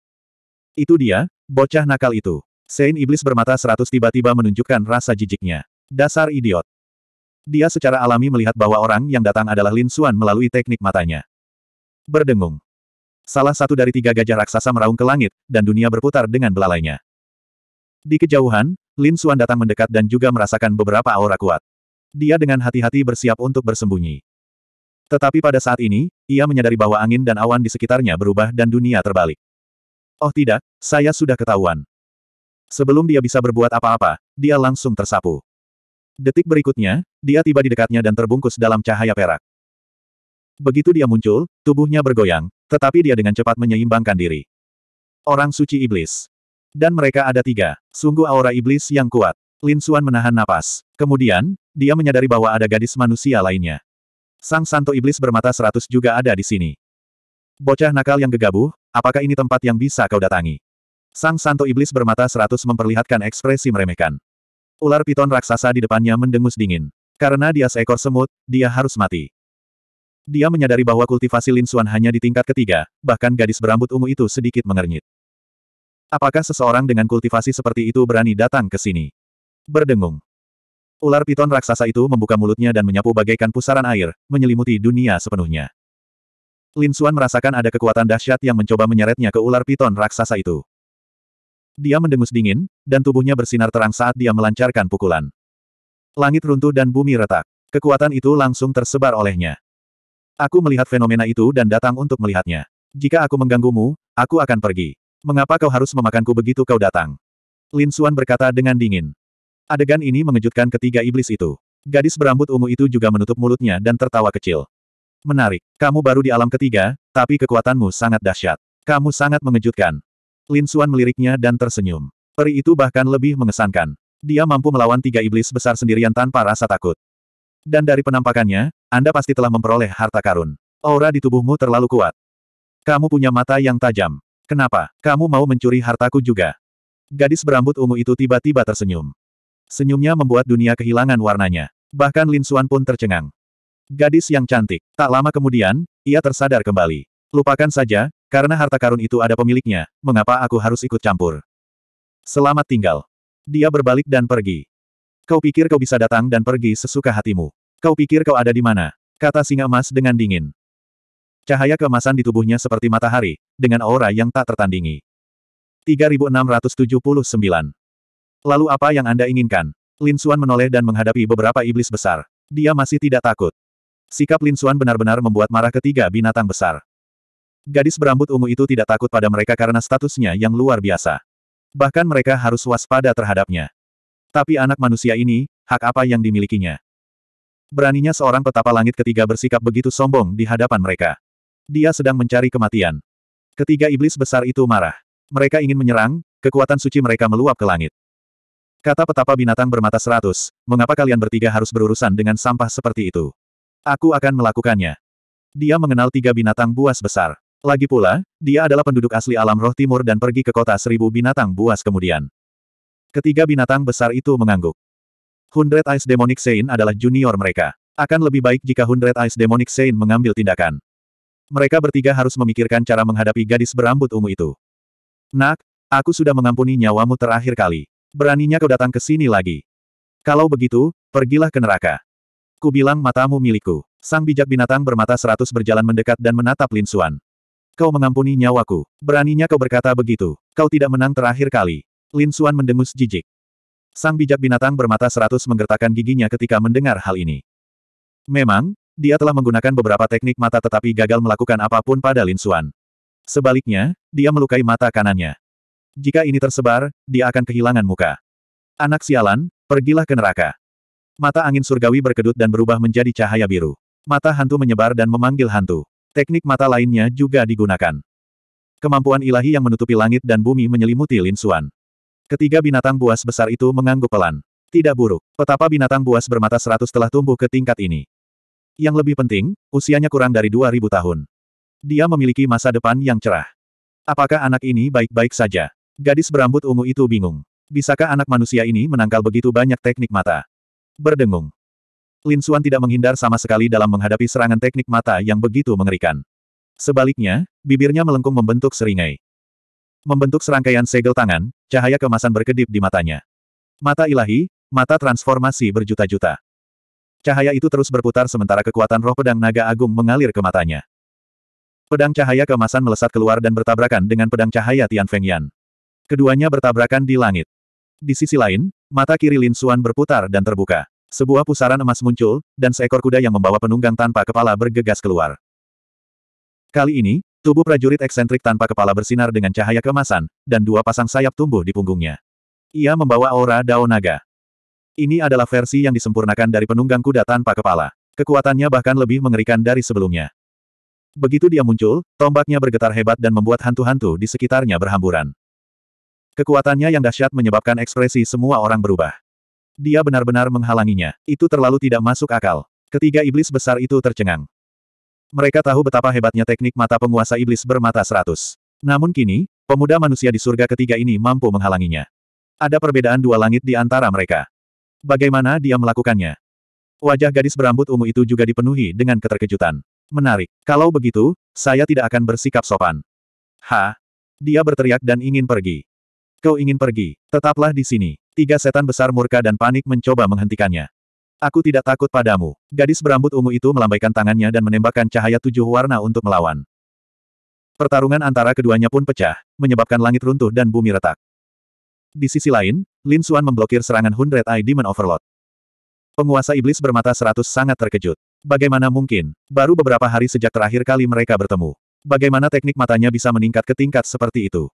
Itu dia, bocah nakal itu. Saint Iblis bermata seratus tiba-tiba menunjukkan rasa jijiknya. Dasar idiot. Dia secara alami melihat bahwa orang yang datang adalah Lin Xuan melalui teknik matanya. Berdengung. Salah satu dari tiga gajah raksasa meraung ke langit, dan dunia berputar dengan belalainya. Di kejauhan, Lin Xuan datang mendekat dan juga merasakan beberapa aura kuat. Dia dengan hati-hati bersiap untuk bersembunyi. Tetapi pada saat ini, ia menyadari bahwa angin dan awan di sekitarnya berubah dan dunia terbalik. Oh tidak, saya sudah ketahuan. Sebelum dia bisa berbuat apa-apa, dia langsung tersapu. Detik berikutnya, dia tiba di dekatnya dan terbungkus dalam cahaya perak. Begitu dia muncul, tubuhnya bergoyang, tetapi dia dengan cepat menyeimbangkan diri. Orang suci iblis. Dan mereka ada tiga. Sungguh aura iblis yang kuat. Lin Xuan menahan napas. Kemudian, dia menyadari bahwa ada gadis manusia lainnya. Sang Santo Iblis bermata seratus juga ada di sini. Bocah nakal yang gegabah, apakah ini tempat yang bisa kau datangi? Sang Santo Iblis bermata seratus memperlihatkan ekspresi meremehkan. Ular piton raksasa di depannya mendengus dingin. Karena dia seekor semut, dia harus mati. Dia menyadari bahwa kultivasi Lin Xuan hanya di tingkat ketiga, bahkan gadis berambut ungu itu sedikit mengernyit. Apakah seseorang dengan kultivasi seperti itu berani datang ke sini? Berdengung. Ular piton raksasa itu membuka mulutnya dan menyapu bagaikan pusaran air, menyelimuti dunia sepenuhnya. Lin Xuan merasakan ada kekuatan dahsyat yang mencoba menyeretnya ke ular piton raksasa itu. Dia mendengus dingin, dan tubuhnya bersinar terang saat dia melancarkan pukulan. Langit runtuh dan bumi retak. Kekuatan itu langsung tersebar olehnya. Aku melihat fenomena itu dan datang untuk melihatnya. Jika aku mengganggumu, aku akan pergi. Mengapa kau harus memakanku begitu kau datang? Lin Xuan berkata dengan dingin. Adegan ini mengejutkan ketiga iblis itu. Gadis berambut ungu itu juga menutup mulutnya dan tertawa kecil. Menarik. Kamu baru di alam ketiga, tapi kekuatanmu sangat dahsyat. Kamu sangat mengejutkan. Lin Xuan meliriknya dan tersenyum. Peri itu bahkan lebih mengesankan. Dia mampu melawan tiga iblis besar sendirian tanpa rasa takut. Dan dari penampakannya, Anda pasti telah memperoleh harta karun. Aura di tubuhmu terlalu kuat. Kamu punya mata yang tajam. Kenapa, kamu mau mencuri hartaku juga? Gadis berambut ungu itu tiba-tiba tersenyum. Senyumnya membuat dunia kehilangan warnanya. Bahkan Lin Xuan pun tercengang. Gadis yang cantik. Tak lama kemudian, ia tersadar kembali. Lupakan saja, karena harta karun itu ada pemiliknya, mengapa aku harus ikut campur? Selamat tinggal. Dia berbalik dan pergi. Kau pikir kau bisa datang dan pergi sesuka hatimu. Kau pikir kau ada di mana? Kata singa emas dengan dingin. Cahaya keemasan di tubuhnya seperti matahari, dengan aura yang tak tertandingi. 3679. Lalu apa yang Anda inginkan? Lin Xuan menoleh dan menghadapi beberapa iblis besar. Dia masih tidak takut. Sikap Lin Xuan benar-benar membuat marah ketiga binatang besar. Gadis berambut ungu itu tidak takut pada mereka karena statusnya yang luar biasa. Bahkan mereka harus waspada terhadapnya. Tapi anak manusia ini, hak apa yang dimilikinya? Beraninya seorang petapa langit ketiga bersikap begitu sombong di hadapan mereka. Dia sedang mencari kematian. Ketiga iblis besar itu marah. Mereka ingin menyerang, kekuatan suci mereka meluap ke langit. Kata petapa binatang bermata seratus, mengapa kalian bertiga harus berurusan dengan sampah seperti itu? Aku akan melakukannya. Dia mengenal tiga binatang buas besar. Lagi pula, dia adalah penduduk asli alam roh timur dan pergi ke kota seribu binatang buas kemudian. Ketiga binatang besar itu mengangguk. Hundred Ice Demonic Saint adalah junior mereka. Akan lebih baik jika Hundred Ice Demonic Saint mengambil tindakan. Mereka bertiga harus memikirkan cara menghadapi gadis berambut ungu itu. Nak, aku sudah mengampuni nyawamu terakhir kali. Beraninya kau datang ke sini lagi. Kalau begitu, pergilah ke neraka. Ku bilang matamu milikku. Sang bijak binatang bermata seratus berjalan mendekat dan menatap Lin Xuan. Kau mengampuni nyawaku. Beraninya kau berkata begitu. Kau tidak menang terakhir kali. Lin Xuan mendengus jijik. Sang bijak binatang bermata seratus menggertakkan giginya ketika mendengar hal ini. Memang, dia telah menggunakan beberapa teknik mata tetapi gagal melakukan apa pun pada Lin Xuan. Sebaliknya, dia melukai mata kanannya. Jika ini tersebar, dia akan kehilangan muka. Anak sialan, pergilah ke neraka. Mata angin surgawi berkedut dan berubah menjadi cahaya biru. Mata hantu menyebar dan memanggil hantu. Teknik mata lainnya juga digunakan. Kemampuan ilahi yang menutupi langit dan bumi menyelimuti Lin Xuan. Ketiga binatang buas besar itu mengangguk pelan. Tidak buruk. Petapa binatang buas bermata seratus telah tumbuh ke tingkat ini. Yang lebih penting, usianya kurang dari 2000 tahun. Dia memiliki masa depan yang cerah. Apakah anak ini baik-baik saja? Gadis berambut ungu itu bingung. Bisakah anak manusia ini menangkal begitu banyak teknik mata? Berdengung. Lin Xuan tidak menghindar sama sekali dalam menghadapi serangan teknik mata yang begitu mengerikan. Sebaliknya, bibirnya melengkung membentuk seringai. Membentuk serangkaian segel tangan, cahaya kemasan berkedip di matanya. Mata ilahi, mata transformasi berjuta-juta. Cahaya itu terus berputar sementara kekuatan roh pedang naga agung mengalir ke matanya. Pedang cahaya kemasan melesat keluar dan bertabrakan dengan pedang cahaya Tian Feng Yan. Keduanya bertabrakan di langit. Di sisi lain, mata kiri Lin Xuan berputar dan terbuka. Sebuah pusaran emas muncul, dan seekor kuda yang membawa penunggang tanpa kepala bergegas keluar. Kali ini, Tubuh prajurit eksentrik tanpa kepala bersinar dengan cahaya kemasan, dan dua pasang sayap tumbuh di punggungnya. Ia membawa aura Dao Naga. Ini adalah versi yang disempurnakan dari penunggang kuda tanpa kepala. Kekuatannya bahkan lebih mengerikan dari sebelumnya. Begitu dia muncul, tombaknya bergetar hebat dan membuat hantu-hantu di sekitarnya berhamburan. Kekuatannya yang dahsyat menyebabkan ekspresi semua orang berubah. Dia benar-benar menghalanginya. Itu terlalu tidak masuk akal. Ketiga iblis besar itu tercengang. Mereka tahu betapa hebatnya teknik mata penguasa iblis bermata seratus. Namun kini, pemuda manusia di surga ketiga ini mampu menghalanginya. Ada perbedaan dua langit di antara mereka. Bagaimana dia melakukannya? Wajah gadis berambut ungu itu juga dipenuhi dengan keterkejutan. Menarik. Kalau begitu, saya tidak akan bersikap sopan. Ha! Dia berteriak dan ingin pergi. Kau ingin pergi. Tetaplah di sini. Tiga setan besar murka dan panik mencoba menghentikannya. Aku tidak takut padamu. Gadis berambut ungu itu melambaikan tangannya dan menembakkan cahaya tujuh warna untuk melawan. Pertarungan antara keduanya pun pecah, menyebabkan langit runtuh dan bumi retak. Di sisi lain, Lin Xuan memblokir serangan Hundred Eye Demon Overlord. Penguasa iblis bermata seratus sangat terkejut. Bagaimana mungkin? Baru beberapa hari sejak terakhir kali mereka bertemu. Bagaimana teknik matanya bisa meningkat ke tingkat seperti itu?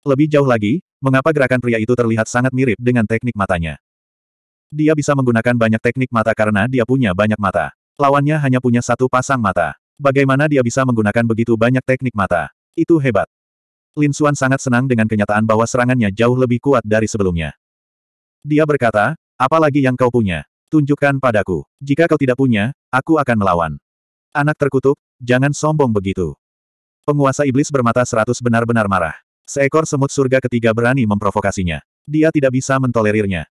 Lebih jauh lagi, mengapa gerakan pria itu terlihat sangat mirip dengan teknik matanya? Dia bisa menggunakan banyak teknik mata karena dia punya banyak mata. Lawannya hanya punya satu pasang mata. Bagaimana dia bisa menggunakan begitu banyak teknik mata? Itu hebat. Lin Xuan sangat senang dengan kenyataan bahwa serangannya jauh lebih kuat dari sebelumnya. Dia berkata, apalagi yang kau punya? Tunjukkan padaku. Jika kau tidak punya, aku akan melawan. Anak terkutuk, jangan sombong begitu. Penguasa iblis bermata seratus benar-benar marah. Seekor semut surga ketiga berani memprovokasinya. Dia tidak bisa mentolerirnya.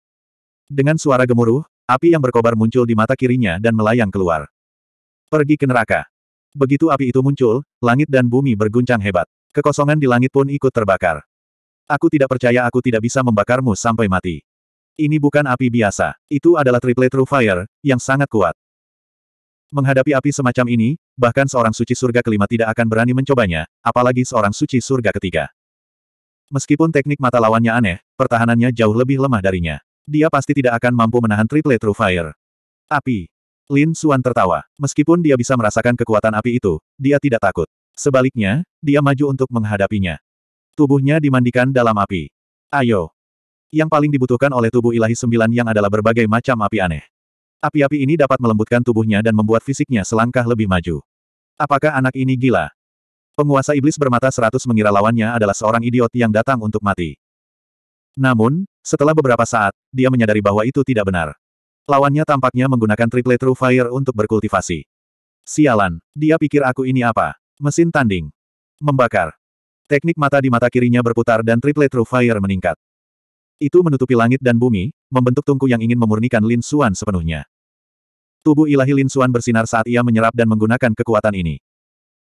Dengan suara gemuruh, api yang berkobar muncul di mata kirinya dan melayang keluar. Pergi ke neraka. Begitu api itu muncul, langit dan bumi berguncang hebat. Kekosongan di langit pun ikut terbakar. Aku tidak percaya aku tidak bisa membakarmu sampai mati. Ini bukan api biasa. Itu adalah triple true fire, yang sangat kuat. Menghadapi api semacam ini, bahkan seorang suci surga kelima tidak akan berani mencobanya, apalagi seorang suci surga ketiga. Meskipun teknik mata lawannya aneh, pertahanannya jauh lebih lemah darinya. Dia pasti tidak akan mampu menahan triple true fire. Api. Lin Xuan tertawa. Meskipun dia bisa merasakan kekuatan api itu, dia tidak takut. Sebaliknya, dia maju untuk menghadapinya. Tubuhnya dimandikan dalam api. Ayo. Yang paling dibutuhkan oleh tubuh ilahi sembilan yang adalah berbagai macam api aneh. Api-api ini dapat melembutkan tubuhnya dan membuat fisiknya selangkah lebih maju. Apakah anak ini gila? Penguasa iblis bermata seratus mengira lawannya adalah seorang idiot yang datang untuk mati. Namun, setelah beberapa saat, dia menyadari bahwa itu tidak benar. Lawannya tampaknya menggunakan triple true fire untuk berkultivasi. Sialan, dia pikir aku ini apa? Mesin tanding. Membakar. Teknik mata di mata kirinya berputar dan triple true fire meningkat. Itu menutupi langit dan bumi, membentuk tungku yang ingin memurnikan Lin Xuan sepenuhnya. Tubuh ilahi Lin Xuan bersinar saat ia menyerap dan menggunakan kekuatan ini.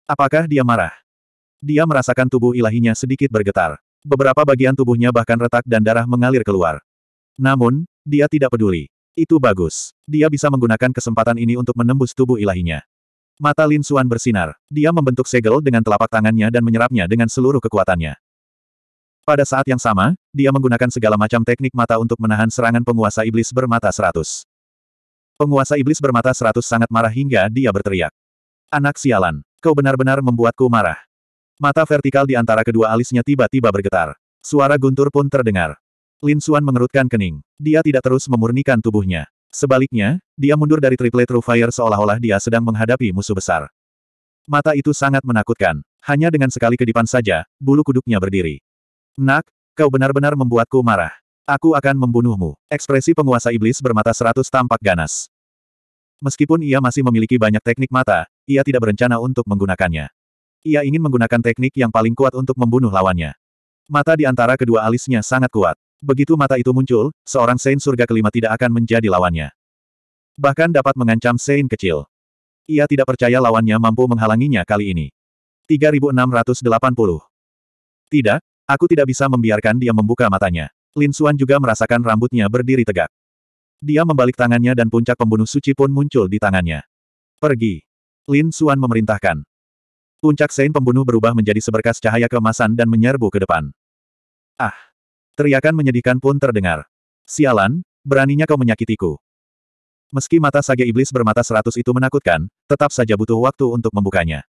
Apakah dia marah? Dia merasakan tubuh ilahinya sedikit bergetar. Beberapa bagian tubuhnya bahkan retak dan darah mengalir keluar. Namun, dia tidak peduli. Itu bagus. Dia bisa menggunakan kesempatan ini untuk menembus tubuh ilahinya. Mata Lin Xuan bersinar. Dia membentuk segel dengan telapak tangannya dan menyerapnya dengan seluruh kekuatannya. Pada saat yang sama, dia menggunakan segala macam teknik mata untuk menahan serangan penguasa iblis bermata seratus. Penguasa iblis bermata seratus sangat marah hingga dia berteriak. Anak sialan, kau benar-benar membuatku marah. Mata vertikal di antara kedua alisnya tiba-tiba bergetar. Suara guntur pun terdengar. Lin Xuan mengerutkan kening. Dia tidak terus memurnikan tubuhnya. Sebaliknya, dia mundur dari triple true fire seolah-olah dia sedang menghadapi musuh besar. Mata itu sangat menakutkan. Hanya dengan sekali kedipan saja, bulu kuduknya berdiri. Nak, kau benar-benar membuatku marah. Aku akan membunuhmu. Ekspresi penguasa iblis bermata seratus tampak ganas. Meskipun ia masih memiliki banyak teknik mata, ia tidak berencana untuk menggunakannya. Ia ingin menggunakan teknik yang paling kuat untuk membunuh lawannya. Mata di antara kedua alisnya sangat kuat. Begitu mata itu muncul, seorang Saint surga kelima tidak akan menjadi lawannya. Bahkan dapat mengancam Saint kecil. Ia tidak percaya lawannya mampu menghalanginya kali ini. 3680. Tidak, Aku tidak bisa membiarkan dia membuka matanya. Lin Xuan juga merasakan rambutnya berdiri tegak. Dia membalik tangannya dan puncak pembunuh suci pun muncul di tangannya. Pergi. Lin Xuan memerintahkan. Puncak Sein pembunuh berubah menjadi seberkas cahaya keemasan dan menyerbu ke depan. Ah! Teriakan menyedihkan pun terdengar. Sialan, beraninya kau menyakitiku. Meski mata sage iblis bermata seratus itu menakutkan, tetap saja butuh waktu untuk membukanya.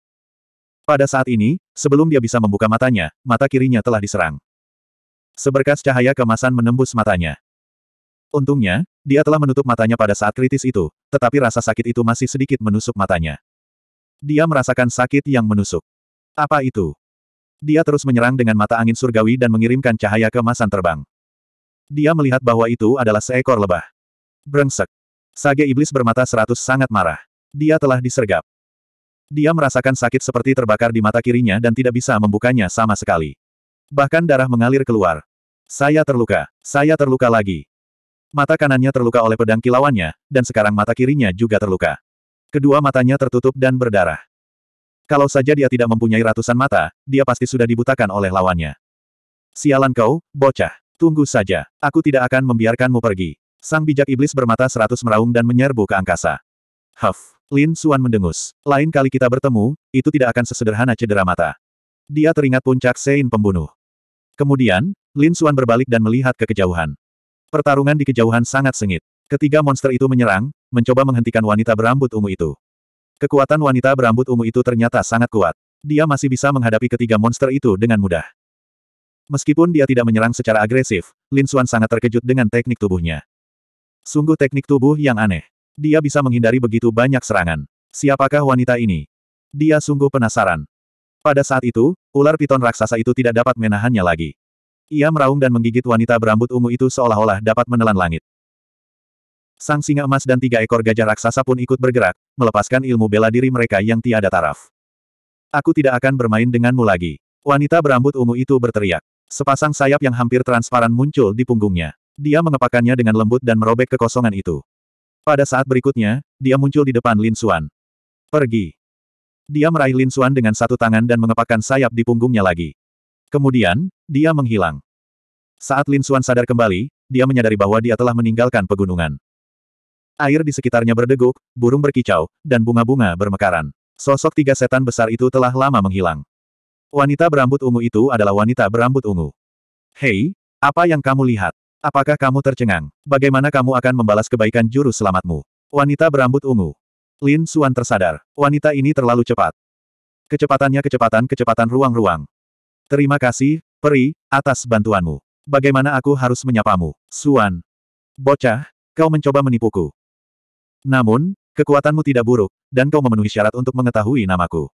Pada saat ini, sebelum dia bisa membuka matanya, mata kirinya telah diserang. Seberkas cahaya kemasan menembus matanya. Untungnya, dia telah menutup matanya pada saat kritis itu, tetapi rasa sakit itu masih sedikit menusuk matanya. Dia merasakan sakit yang menusuk. Apa itu? Dia terus menyerang dengan mata angin surgawi dan mengirimkan cahaya kemasan terbang. Dia melihat bahwa itu adalah seekor lebah. Brengsek. Sage iblis bermata seratus sangat marah. Dia telah disergap. Dia merasakan sakit seperti terbakar di mata kirinya dan tidak bisa membukanya sama sekali. Bahkan darah mengalir keluar. Saya terluka. Saya terluka lagi. Mata kanannya terluka oleh pedang kilauannya, dan sekarang mata kirinya juga terluka. Kedua matanya tertutup dan berdarah. Kalau saja dia tidak mempunyai ratusan mata, dia pasti sudah dibutakan oleh lawannya. Sialan kau, bocah. Tunggu saja. Aku tidak akan membiarkanmu pergi. Sang bijak iblis bermata seratus meraung dan menyerbu ke angkasa. Huff. Lin Xuan mendengus. Lain kali kita bertemu, itu tidak akan sesederhana cedera mata. Dia teringat puncak Sein pembunuh. Kemudian, Lin Xuan berbalik dan melihat ke kejauhan. Pertarungan di kejauhan sangat sengit. Ketiga monster itu menyerang, mencoba menghentikan wanita berambut ungu itu. Kekuatan wanita berambut ungu itu ternyata sangat kuat. Dia masih bisa menghadapi ketiga monster itu dengan mudah. Meskipun dia tidak menyerang secara agresif, Lin Xuan sangat terkejut dengan teknik tubuhnya. Sungguh teknik tubuh yang aneh. Dia bisa menghindari begitu banyak serangan. Siapakah wanita ini? Dia sungguh penasaran. Pada saat itu, ular piton raksasa itu tidak dapat menahannya lagi. Ia meraung dan menggigit wanita berambut ungu itu seolah-olah dapat menelan langit. Sang singa emas dan tiga ekor gajah raksasa pun ikut bergerak, melepaskan ilmu bela diri mereka yang tiada taraf. Aku tidak akan bermain denganmu lagi. Wanita berambut ungu itu berteriak. Sepasang sayap yang hampir transparan muncul di punggungnya. Dia mengepakkannya dengan lembut dan merobek kekosongan itu. Pada saat berikutnya, dia muncul di depan Lin Xuan. Pergi. Dia meraih Lin Xuan dengan satu tangan dan mengepakkan sayap di punggungnya lagi. Kemudian, dia menghilang. Saat Lin Xuan sadar kembali, dia menyadari bahwa dia telah meninggalkan pegunungan. Air di sekitarnya berdeguk, burung berkicau, dan bunga-bunga bermekaran. Sosok tiga setan besar itu telah lama menghilang. Wanita berambut ungu itu adalah wanita berambut ungu. Hei, apa yang kamu lihat? Apakah kamu tercengang? Bagaimana kamu akan membalas kebaikan juru selamatmu? Wanita berambut ungu. Lin Xuan tersadar. Wanita ini terlalu cepat. Kecepatannya kecepatan-kecepatan ruang-ruang. Terima kasih, peri, atas bantuanmu. Bagaimana aku harus menyapamu? Xuan. Bocah, kau mencoba menipuku. Namun, kekuatanmu tidak buruk, dan kau memenuhi syarat untuk mengetahui namaku.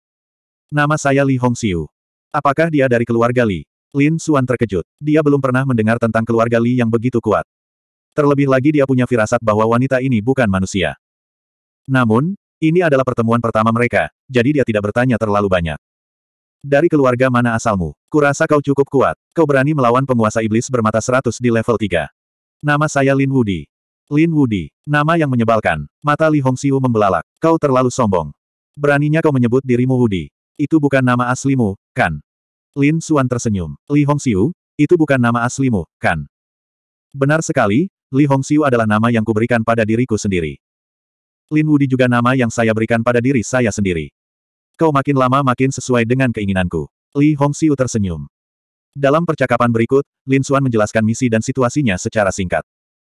Nama saya Li Hongxiu. Apakah dia dari keluarga Li? Lin Xuan terkejut. Dia belum pernah mendengar tentang keluarga Li yang begitu kuat. Terlebih lagi dia punya firasat bahwa wanita ini bukan manusia. Namun, ini adalah pertemuan pertama mereka, jadi dia tidak bertanya terlalu banyak. Dari keluarga mana asalmu? Kurasa kau cukup kuat. Kau berani melawan penguasa iblis bermata seratus di level 3. Nama saya Lin Wudi. Lin Wudi. Nama yang menyebalkan. Mata Li Hongxiu membelalak. Kau terlalu sombong. Beraninya kau menyebut dirimu Wudi. Itu bukan nama aslimu, kan? Lin Xuan tersenyum. Li Hongxiu, itu bukan nama aslimu, kan? Benar sekali, Li Hongxiu adalah nama yang kuberikan pada diriku sendiri. Lin Wudi juga nama yang saya berikan pada diri saya sendiri. Kau makin lama makin sesuai dengan keinginanku. Li Hongxiu tersenyum. Dalam percakapan berikut, Lin Xuan menjelaskan misi dan situasinya secara singkat.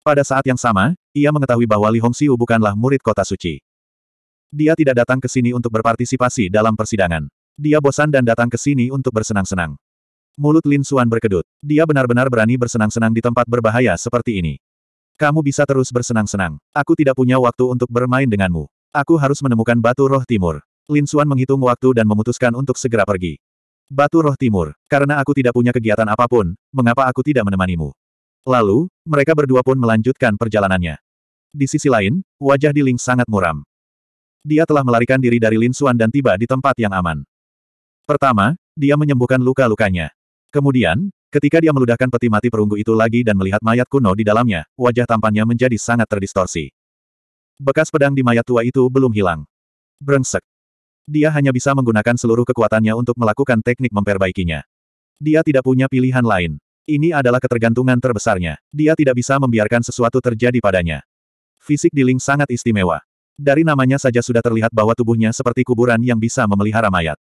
Pada saat yang sama, ia mengetahui bahwa Li Hongxiu bukanlah murid kota suci. Dia tidak datang ke sini untuk berpartisipasi dalam persidangan. Dia bosan dan datang ke sini untuk bersenang-senang. Mulut Lin Xuan berkedut. Dia benar-benar berani bersenang-senang di tempat berbahaya seperti ini. Kamu bisa terus bersenang-senang. Aku tidak punya waktu untuk bermain denganmu. Aku harus menemukan batu roh timur. Lin Xuan menghitung waktu dan memutuskan untuk segera pergi. Batu roh timur. Karena aku tidak punya kegiatan apa pun, mengapa aku tidak menemanimu? Lalu, mereka berdua pun melanjutkan perjalanannya. Di sisi lain, wajah Di Ling sangat muram. Dia telah melarikan diri dari Lin Xuan dan tiba di tempat yang aman. Pertama, dia menyembuhkan luka-lukanya. Kemudian, Ketika dia meludahkan peti mati perunggu itu lagi dan melihat mayat kuno di dalamnya, wajah tampannya menjadi sangat terdistorsi. Bekas pedang di mayat tua itu belum hilang. Brengsek. Dia hanya bisa menggunakan seluruh kekuatannya untuk melakukan teknik memperbaikinya. Dia tidak punya pilihan lain. Ini adalah ketergantungan terbesarnya. Dia tidak bisa membiarkan sesuatu terjadi padanya. Fisik Diling sangat istimewa. Dari namanya saja sudah terlihat bahwa tubuhnya seperti kuburan yang bisa memelihara mayat.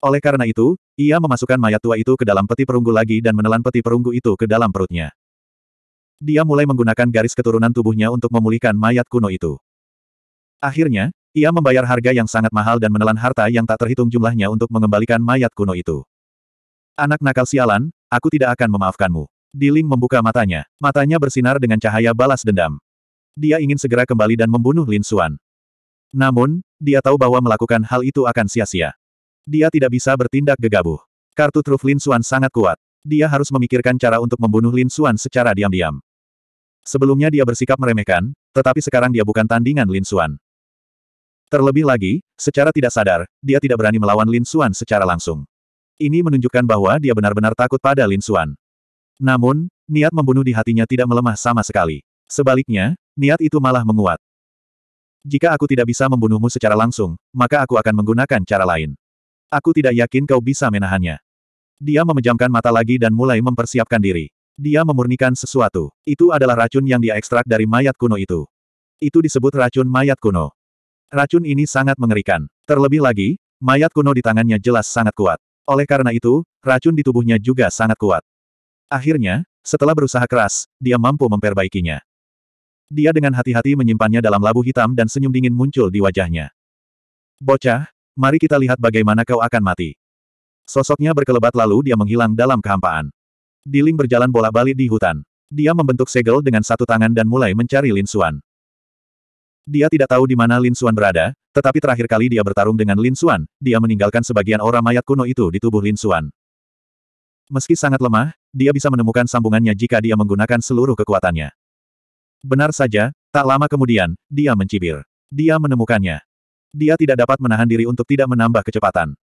Oleh karena itu, ia memasukkan mayat tua itu ke dalam peti perunggu lagi dan menelan peti perunggu itu ke dalam perutnya. Dia mulai menggunakan garis keturunan tubuhnya untuk memulihkan mayat kuno itu. Akhirnya, ia membayar harga yang sangat mahal dan menelan harta yang tak terhitung jumlahnya untuk mengembalikan mayat kuno itu. Anak nakal sialan, aku tidak akan memaafkanmu. Diling membuka matanya. Matanya bersinar dengan cahaya balas dendam. Dia ingin segera kembali dan membunuh Lin Xuan. Namun, dia tahu bahwa melakukan hal itu akan sia-sia. Dia tidak bisa bertindak gegabah. Kartu truf Lin Xuan sangat kuat. Dia harus memikirkan cara untuk membunuh Lin Xuan secara diam-diam. Sebelumnya dia bersikap meremehkan, tetapi sekarang dia bukan tandingan Lin Xuan. Terlebih lagi, secara tidak sadar, dia tidak berani melawan Lin Xuan secara langsung. Ini menunjukkan bahwa dia benar-benar takut pada Lin Xuan. Namun, niat membunuh di hatinya tidak melemah sama sekali. Sebaliknya, niat itu malah menguat. Jika aku tidak bisa membunuhmu secara langsung, maka aku akan menggunakan cara lain. Aku tidak yakin kau bisa menahannya. Dia memejamkan mata lagi dan mulai mempersiapkan diri. Dia memurnikan sesuatu. Itu adalah racun yang dia ekstrak dari mayat kuno itu. Itu disebut racun mayat kuno. Racun ini sangat mengerikan. Terlebih lagi, mayat kuno di tangannya jelas sangat kuat. Oleh karena itu, racun di tubuhnya juga sangat kuat. Akhirnya, setelah berusaha keras, dia mampu memperbaikinya. Dia dengan hati-hati menyimpannya dalam labu hitam dan senyum dingin muncul di wajahnya. Bocah, Mari kita lihat bagaimana kau akan mati. Sosoknya berkelebat lalu dia menghilang dalam kehampaan. Diling berjalan bolak-balik di hutan. Dia membentuk segel dengan satu tangan dan mulai mencari Lin Xuan. Dia tidak tahu di mana Lin Xuan berada, tetapi terakhir kali dia bertarung dengan Lin Xuan, dia meninggalkan sebagian aura mayat kuno itu di tubuh Lin Xuan. Meski sangat lemah, dia bisa menemukan sambungannya jika dia menggunakan seluruh kekuatannya. Benar saja, tak lama kemudian, dia mencibir. Dia menemukannya. Dia tidak dapat menahan diri untuk tidak menambah kecepatan.